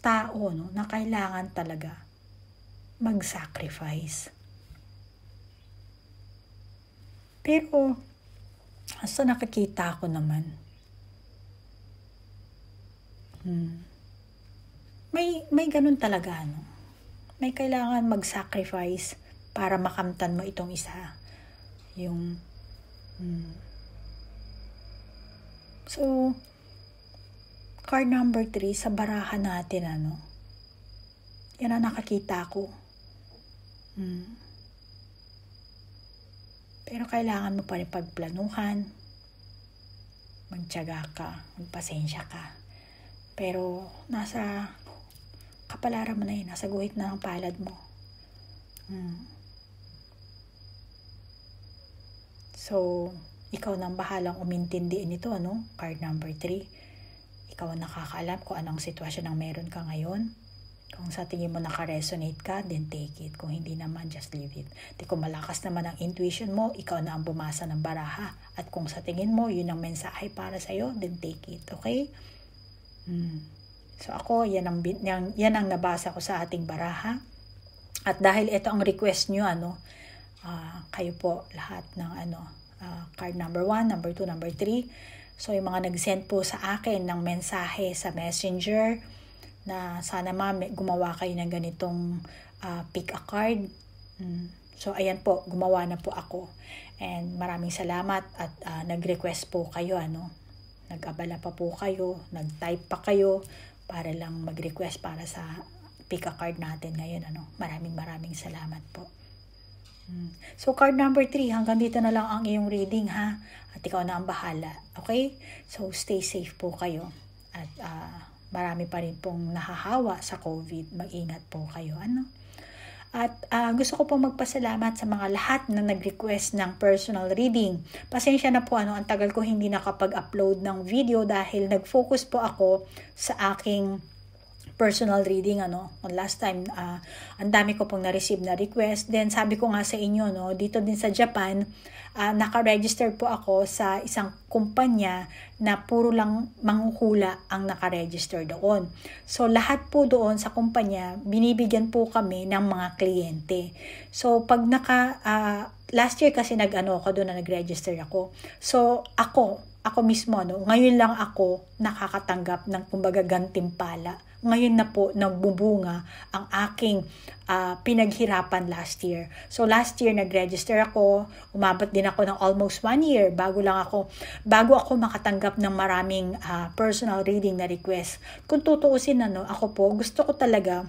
tao no, na kailangan talaga mag-sacrifice. Pero, sa nakikita ko naman, hmm, may, may ganun talaga, no? May kailangan mag-sacrifice para makamtan mo itong isa. Yung, hmm. So, card number 3 sa barahan natin, ano, yan ang nakakita ko. Hmm. Pero kailangan mo pa rin pagplanuhan, magtyaga ka, magpasensya ka. Pero nasa kapalaran mo na yun, nasa guhit na ng palad mo. Hmm. So, ikaw nang bahalang umintindiin ito, ano? Card number 3. Ikaw ang nakakaalam kung anong sitwasyon ang meron ka ngayon kung sa tingin mo naka-resonate ka, then take it. Kung hindi naman, just leave it. Di kung malakas naman ang intuition mo, ikaw na ang bumasa ng baraha. At kung sa tingin mo, yun ang mensahe para sa'yo, then take it. Okay? Hmm. So ako, yan ang, yan, yan ang nabasa ko sa ating baraha. At dahil ito ang request nyo, ano, uh, kayo po lahat ng ano, uh, card number 1, number 2, number 3. So yung mga nag-send po sa akin ng mensahe sa messenger, na sana mami gumawa kayo ng ganitong uh, pick a card. Mm. So ayan po, gumawa na po ako. And maraming salamat at uh, nag-request po kayo ano. Nag-abala pa po kayo, nag-type pa kayo para lang mag-request para sa pick a card natin ngayon ano. Maraming maraming salamat po. Mm. So card number 3, hanggang dito na lang ang iyong reading ha. At ikaw na ang bahala. Okay? So stay safe po kayo. At uh, marami pa rin pong nahahawa sa COVID. Mag-ingat po kayo. Ano? At uh, gusto ko pong magpasalamat sa mga lahat na nag-request ng personal reading. Pasensya na po ano, ang tagal ko hindi nakapag-upload ng video dahil nag-focus po ako sa aking personal reading ano last time uh, ang dami ko pong na-receive na request. Then sabi ko nga sa inyo no dito din sa Japan uh, naka-register po ako sa isang kumpanya na puro lang manghuhula ang naka-register doon. So lahat po doon sa kumpanya binibigyan po kami ng mga kliyente. So pag naka uh, last year kasi nag-ano ako doon na nag-register ako. So ako ako mismo, no, ngayon lang ako nakakatanggap ng kumbaga gantimpala. Ngayon na po nagbubunga ang aking uh, pinaghirapan last year. So last year nag-register ako, umabot din ako ng almost one year bago lang ako, bago ako makatanggap ng maraming uh, personal reading na request. Kung tutuusin na, no, ako po, gusto ko talaga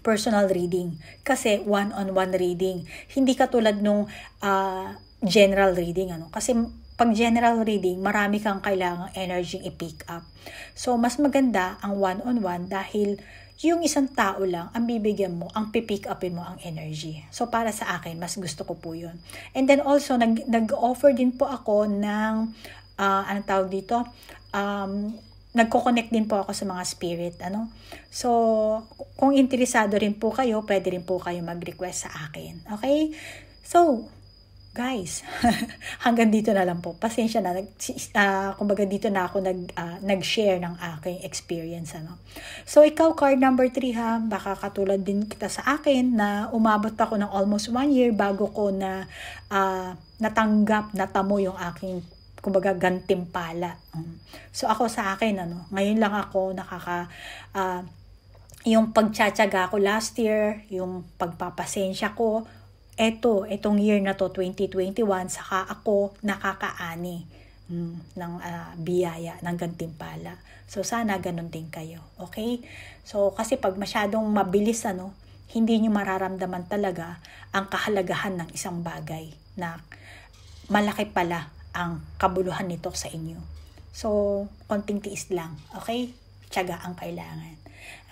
personal reading kasi one-on-one reading. Hindi katulad nung uh, general reading ano kasi pag general reading, marami kang kailangang energy i-pick up. So, mas maganda ang one-on-one dahil yung isang tao lang ang bibigyan mo, ang pipick upin mo ang energy. So, para sa akin, mas gusto ko po yun. And then also, nag, nag-offer din po ako ng, uh, anong tawag dito, um, nagko-connect din po ako sa mga spirit, ano. So, kung interesado rin po kayo, pwede rin po kayo mag-request sa akin. Okay? So, guys, hanggang dito na lang po. Pasensya na, nag, uh, kumbaga dito na ako nag, uh, nag-share ng aking experience. Ano. So, ikaw, card number 3 ha, baka katulad din kita sa akin na umabot ako ng almost one year bago ko na uh, natanggap, natamo yung aking kumbaga gantimpala. Um, so, ako sa akin, ano, ngayon lang ako nakaka... Uh, yung pagtsatsaga ko last year, yung pagpapasensya ko, eto, etong year na to, 2021, saka ako nakakaani mm, ng uh, biyaya, ng gantimpala. So, sana ganun din kayo. Okay? So, kasi pag masyadong mabilis, ano, hindi nyo mararamdaman talaga ang kahalagahan ng isang bagay na malaki pala ang kabuluhan nito sa inyo. So, konting tiis lang. Okay? Tiyaga ang kailangan.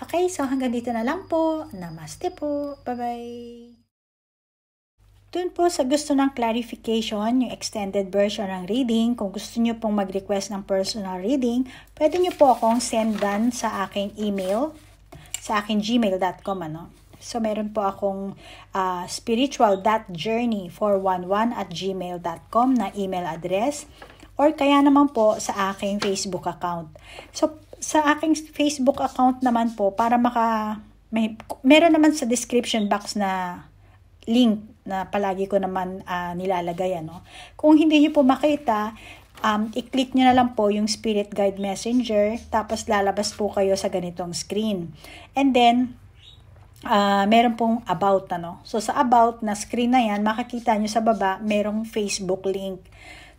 Okay, so hanggang dito na lang po. Namaste po. Bye-bye. Doon po sa gusto ng clarification, yung extended version ng reading, kung gusto nyo pong mag-request ng personal reading, pwede nyo po akong sendan sa aking email, sa aking gmail.com. Ano? So, meron po akong uh, spiritual.journey411 at gmail.com na email address or kaya naman po sa aking Facebook account. So, sa aking Facebook account naman po, para maka, may, meron naman sa description box na link na palagi ko naman uh, nilalagay. Ano. Kung hindi nyo po makita, um, i-click nyo na lang po yung Spirit Guide Messenger, tapos lalabas po kayo sa ganitong screen. And then, uh, meron pong about, ano. So, sa about na screen na yan, makikita nyo sa baba, merong Facebook link.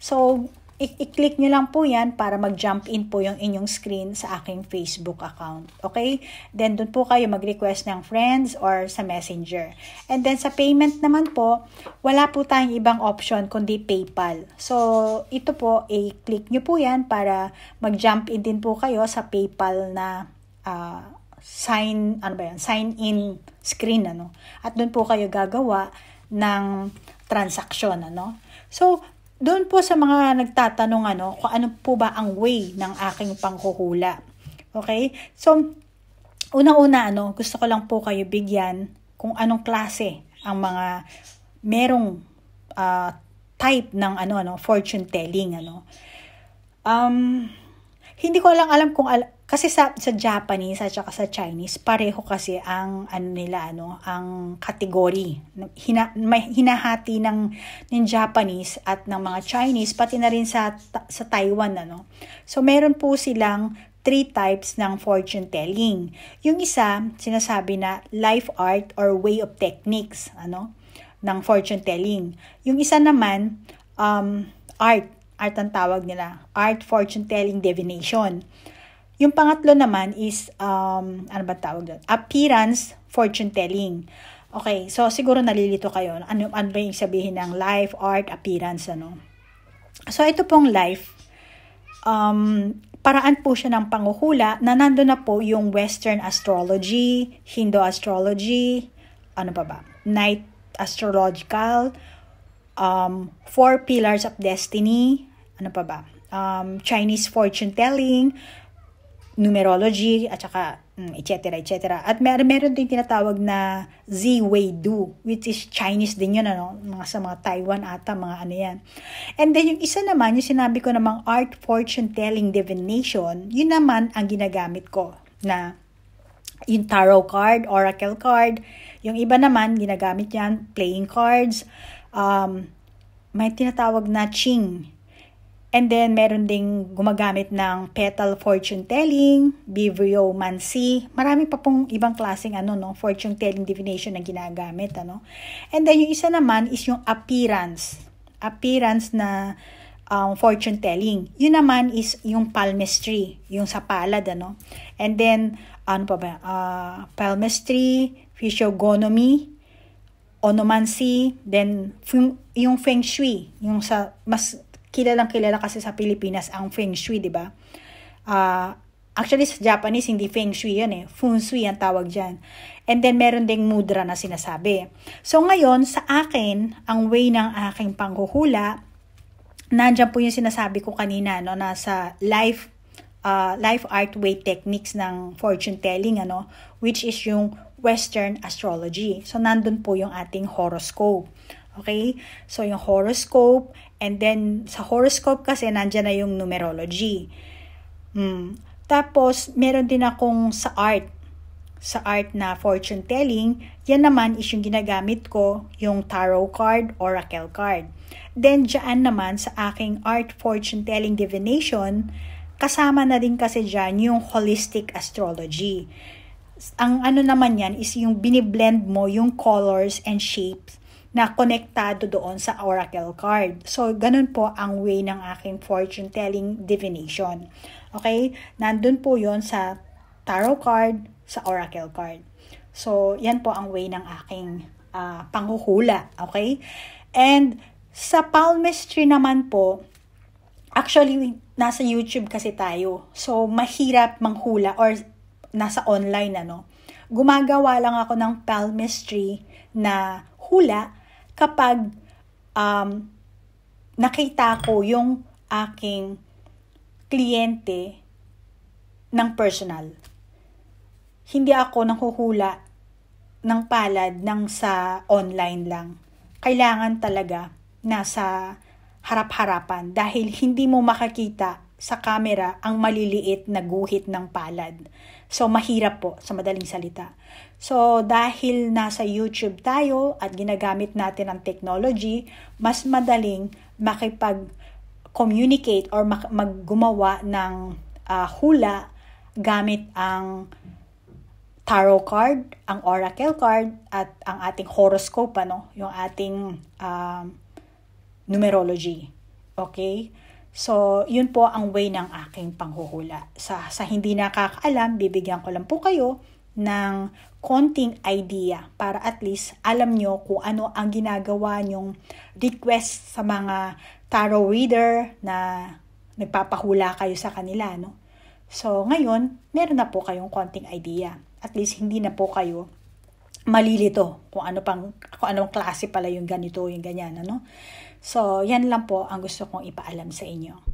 So, i-click nyo lang po yan para mag-jump in po yung inyong screen sa aking Facebook account. Okay? Then, doon po kayo mag-request ng friends or sa messenger. And then, sa payment naman po, wala po tayong ibang option kundi PayPal. So, ito po, i-click nyo po yan para mag-jump in din po kayo sa PayPal na uh, sign, ano ba yan, sign in screen, ano. At doon po kayo gagawa ng transaction, ano. So, doon po sa mga nagtatanong ano, kung ano po ba ang way ng aking panghuhula. Okay? So, unang-una ano, gusto ko lang po kayo bigyan kung anong klase ang mga merong uh, type ng ano ano fortune telling ano. Um, hindi ko lang alam kung al- kasi sa sa Japanese at saka sa Chinese pareho kasi ang ano nila ano ang category hina, hinahati ng ng Japanese at ng mga Chinese pati na rin sa sa Taiwan ano. So meron po silang three types ng fortune telling. Yung isa sinasabi na life art or way of techniques ano ng fortune telling. Yung isa naman um art art ang tawag nila, art fortune telling divination. Yung pangatlo naman is, um, ano ba tawag doon? Appearance fortune telling. Okay, so siguro nalilito kayo. Ano, ano ba yung sabihin ng life, art, appearance, ano? So ito pong life, um, paraan po siya ng panguhula na nando na po yung Western astrology, Hindu astrology, ano pa ba? Night astrological, um, four pillars of destiny, ano pa ba? Um, Chinese fortune telling, numerology, at saka um, etc. etc. At mer meron din tinatawag na Z-Wei Du, which is Chinese din yun, ano? Mga sa mga Taiwan ata, mga ano yan. And then yung isa naman, yung sinabi ko namang art fortune telling divination, yun naman ang ginagamit ko na yung tarot card, oracle card. Yung iba naman, ginagamit yan, playing cards. Um, may tinatawag na ching And then, meron ding gumagamit ng petal fortune telling, bibliomancy. Marami pa pong ibang klaseng ano, no, fortune telling divination na ginagamit. Ano. And then, yung isa naman is yung appearance. Appearance na um, fortune telling. Yun naman is yung palmistry, yung sa palad. Ano. And then, ano pa ba? Uh, palmistry, physiognomy, onomancy, then yung feng shui, yung sa mas kilalang kilala kasi sa Pilipinas ang Feng Shui, di ba? Uh, actually, sa Japanese, hindi Feng Shui yan eh. Feng Shui ang tawag dyan. And then, meron ding mudra na sinasabi. So, ngayon, sa akin, ang way ng aking panghuhula, nandyan po yung sinasabi ko kanina, no, nasa life uh, life art way techniques ng fortune telling, ano, which is yung Western astrology. So, nandun po yung ating horoscope. Okay? So, yung horoscope, and then sa horoscope kasi nandyan na yung numerology. Hmm. Tapos, meron din akong sa art. Sa art na fortune telling, yan naman is yung ginagamit ko, yung tarot card, oracle card. Then, dyan naman sa aking art fortune telling divination, kasama na din kasi dyan yung holistic astrology. Ang ano naman yan is yung biniblend mo yung colors and shapes na konektado doon sa oracle card. So, ganun po ang way ng aking fortune telling divination. Okay? Nandun po yon sa tarot card, sa oracle card. So, yan po ang way ng aking uh, panghuhula. Okay? And sa palmistry naman po, actually, nasa YouTube kasi tayo. So, mahirap manghula or nasa online, ano. Gumagawa lang ako ng palmistry na hula kapag um, nakita ko yung aking kliyente ng personal. Hindi ako nanghuhula ng palad ng sa online lang. Kailangan talaga nasa harap-harapan dahil hindi mo makakita sa camera ang maliliit na guhit ng palad. So, mahirap po sa madaling salita. So, dahil nasa YouTube tayo at ginagamit natin ang technology, mas madaling makipag-communicate or maggumawa ng uh, hula gamit ang tarot card, ang oracle card, at ang ating horoscope, ano, yung ating um, numerology. Okay? So, yun po ang way ng aking panghuhula. Sa, sa hindi nakakaalam, bibigyan ko lang po kayo ng konting idea para at least alam nyo kung ano ang ginagawa nyong request sa mga tarot reader na nagpapahula kayo sa kanila, no? So, ngayon, meron na po kayong konting idea. At least hindi na po kayo malilito kung ano pang kung anong klase pala yung ganito, yung ganyan, ano? So, yan lang po ang gusto kong ipaalam sa inyo.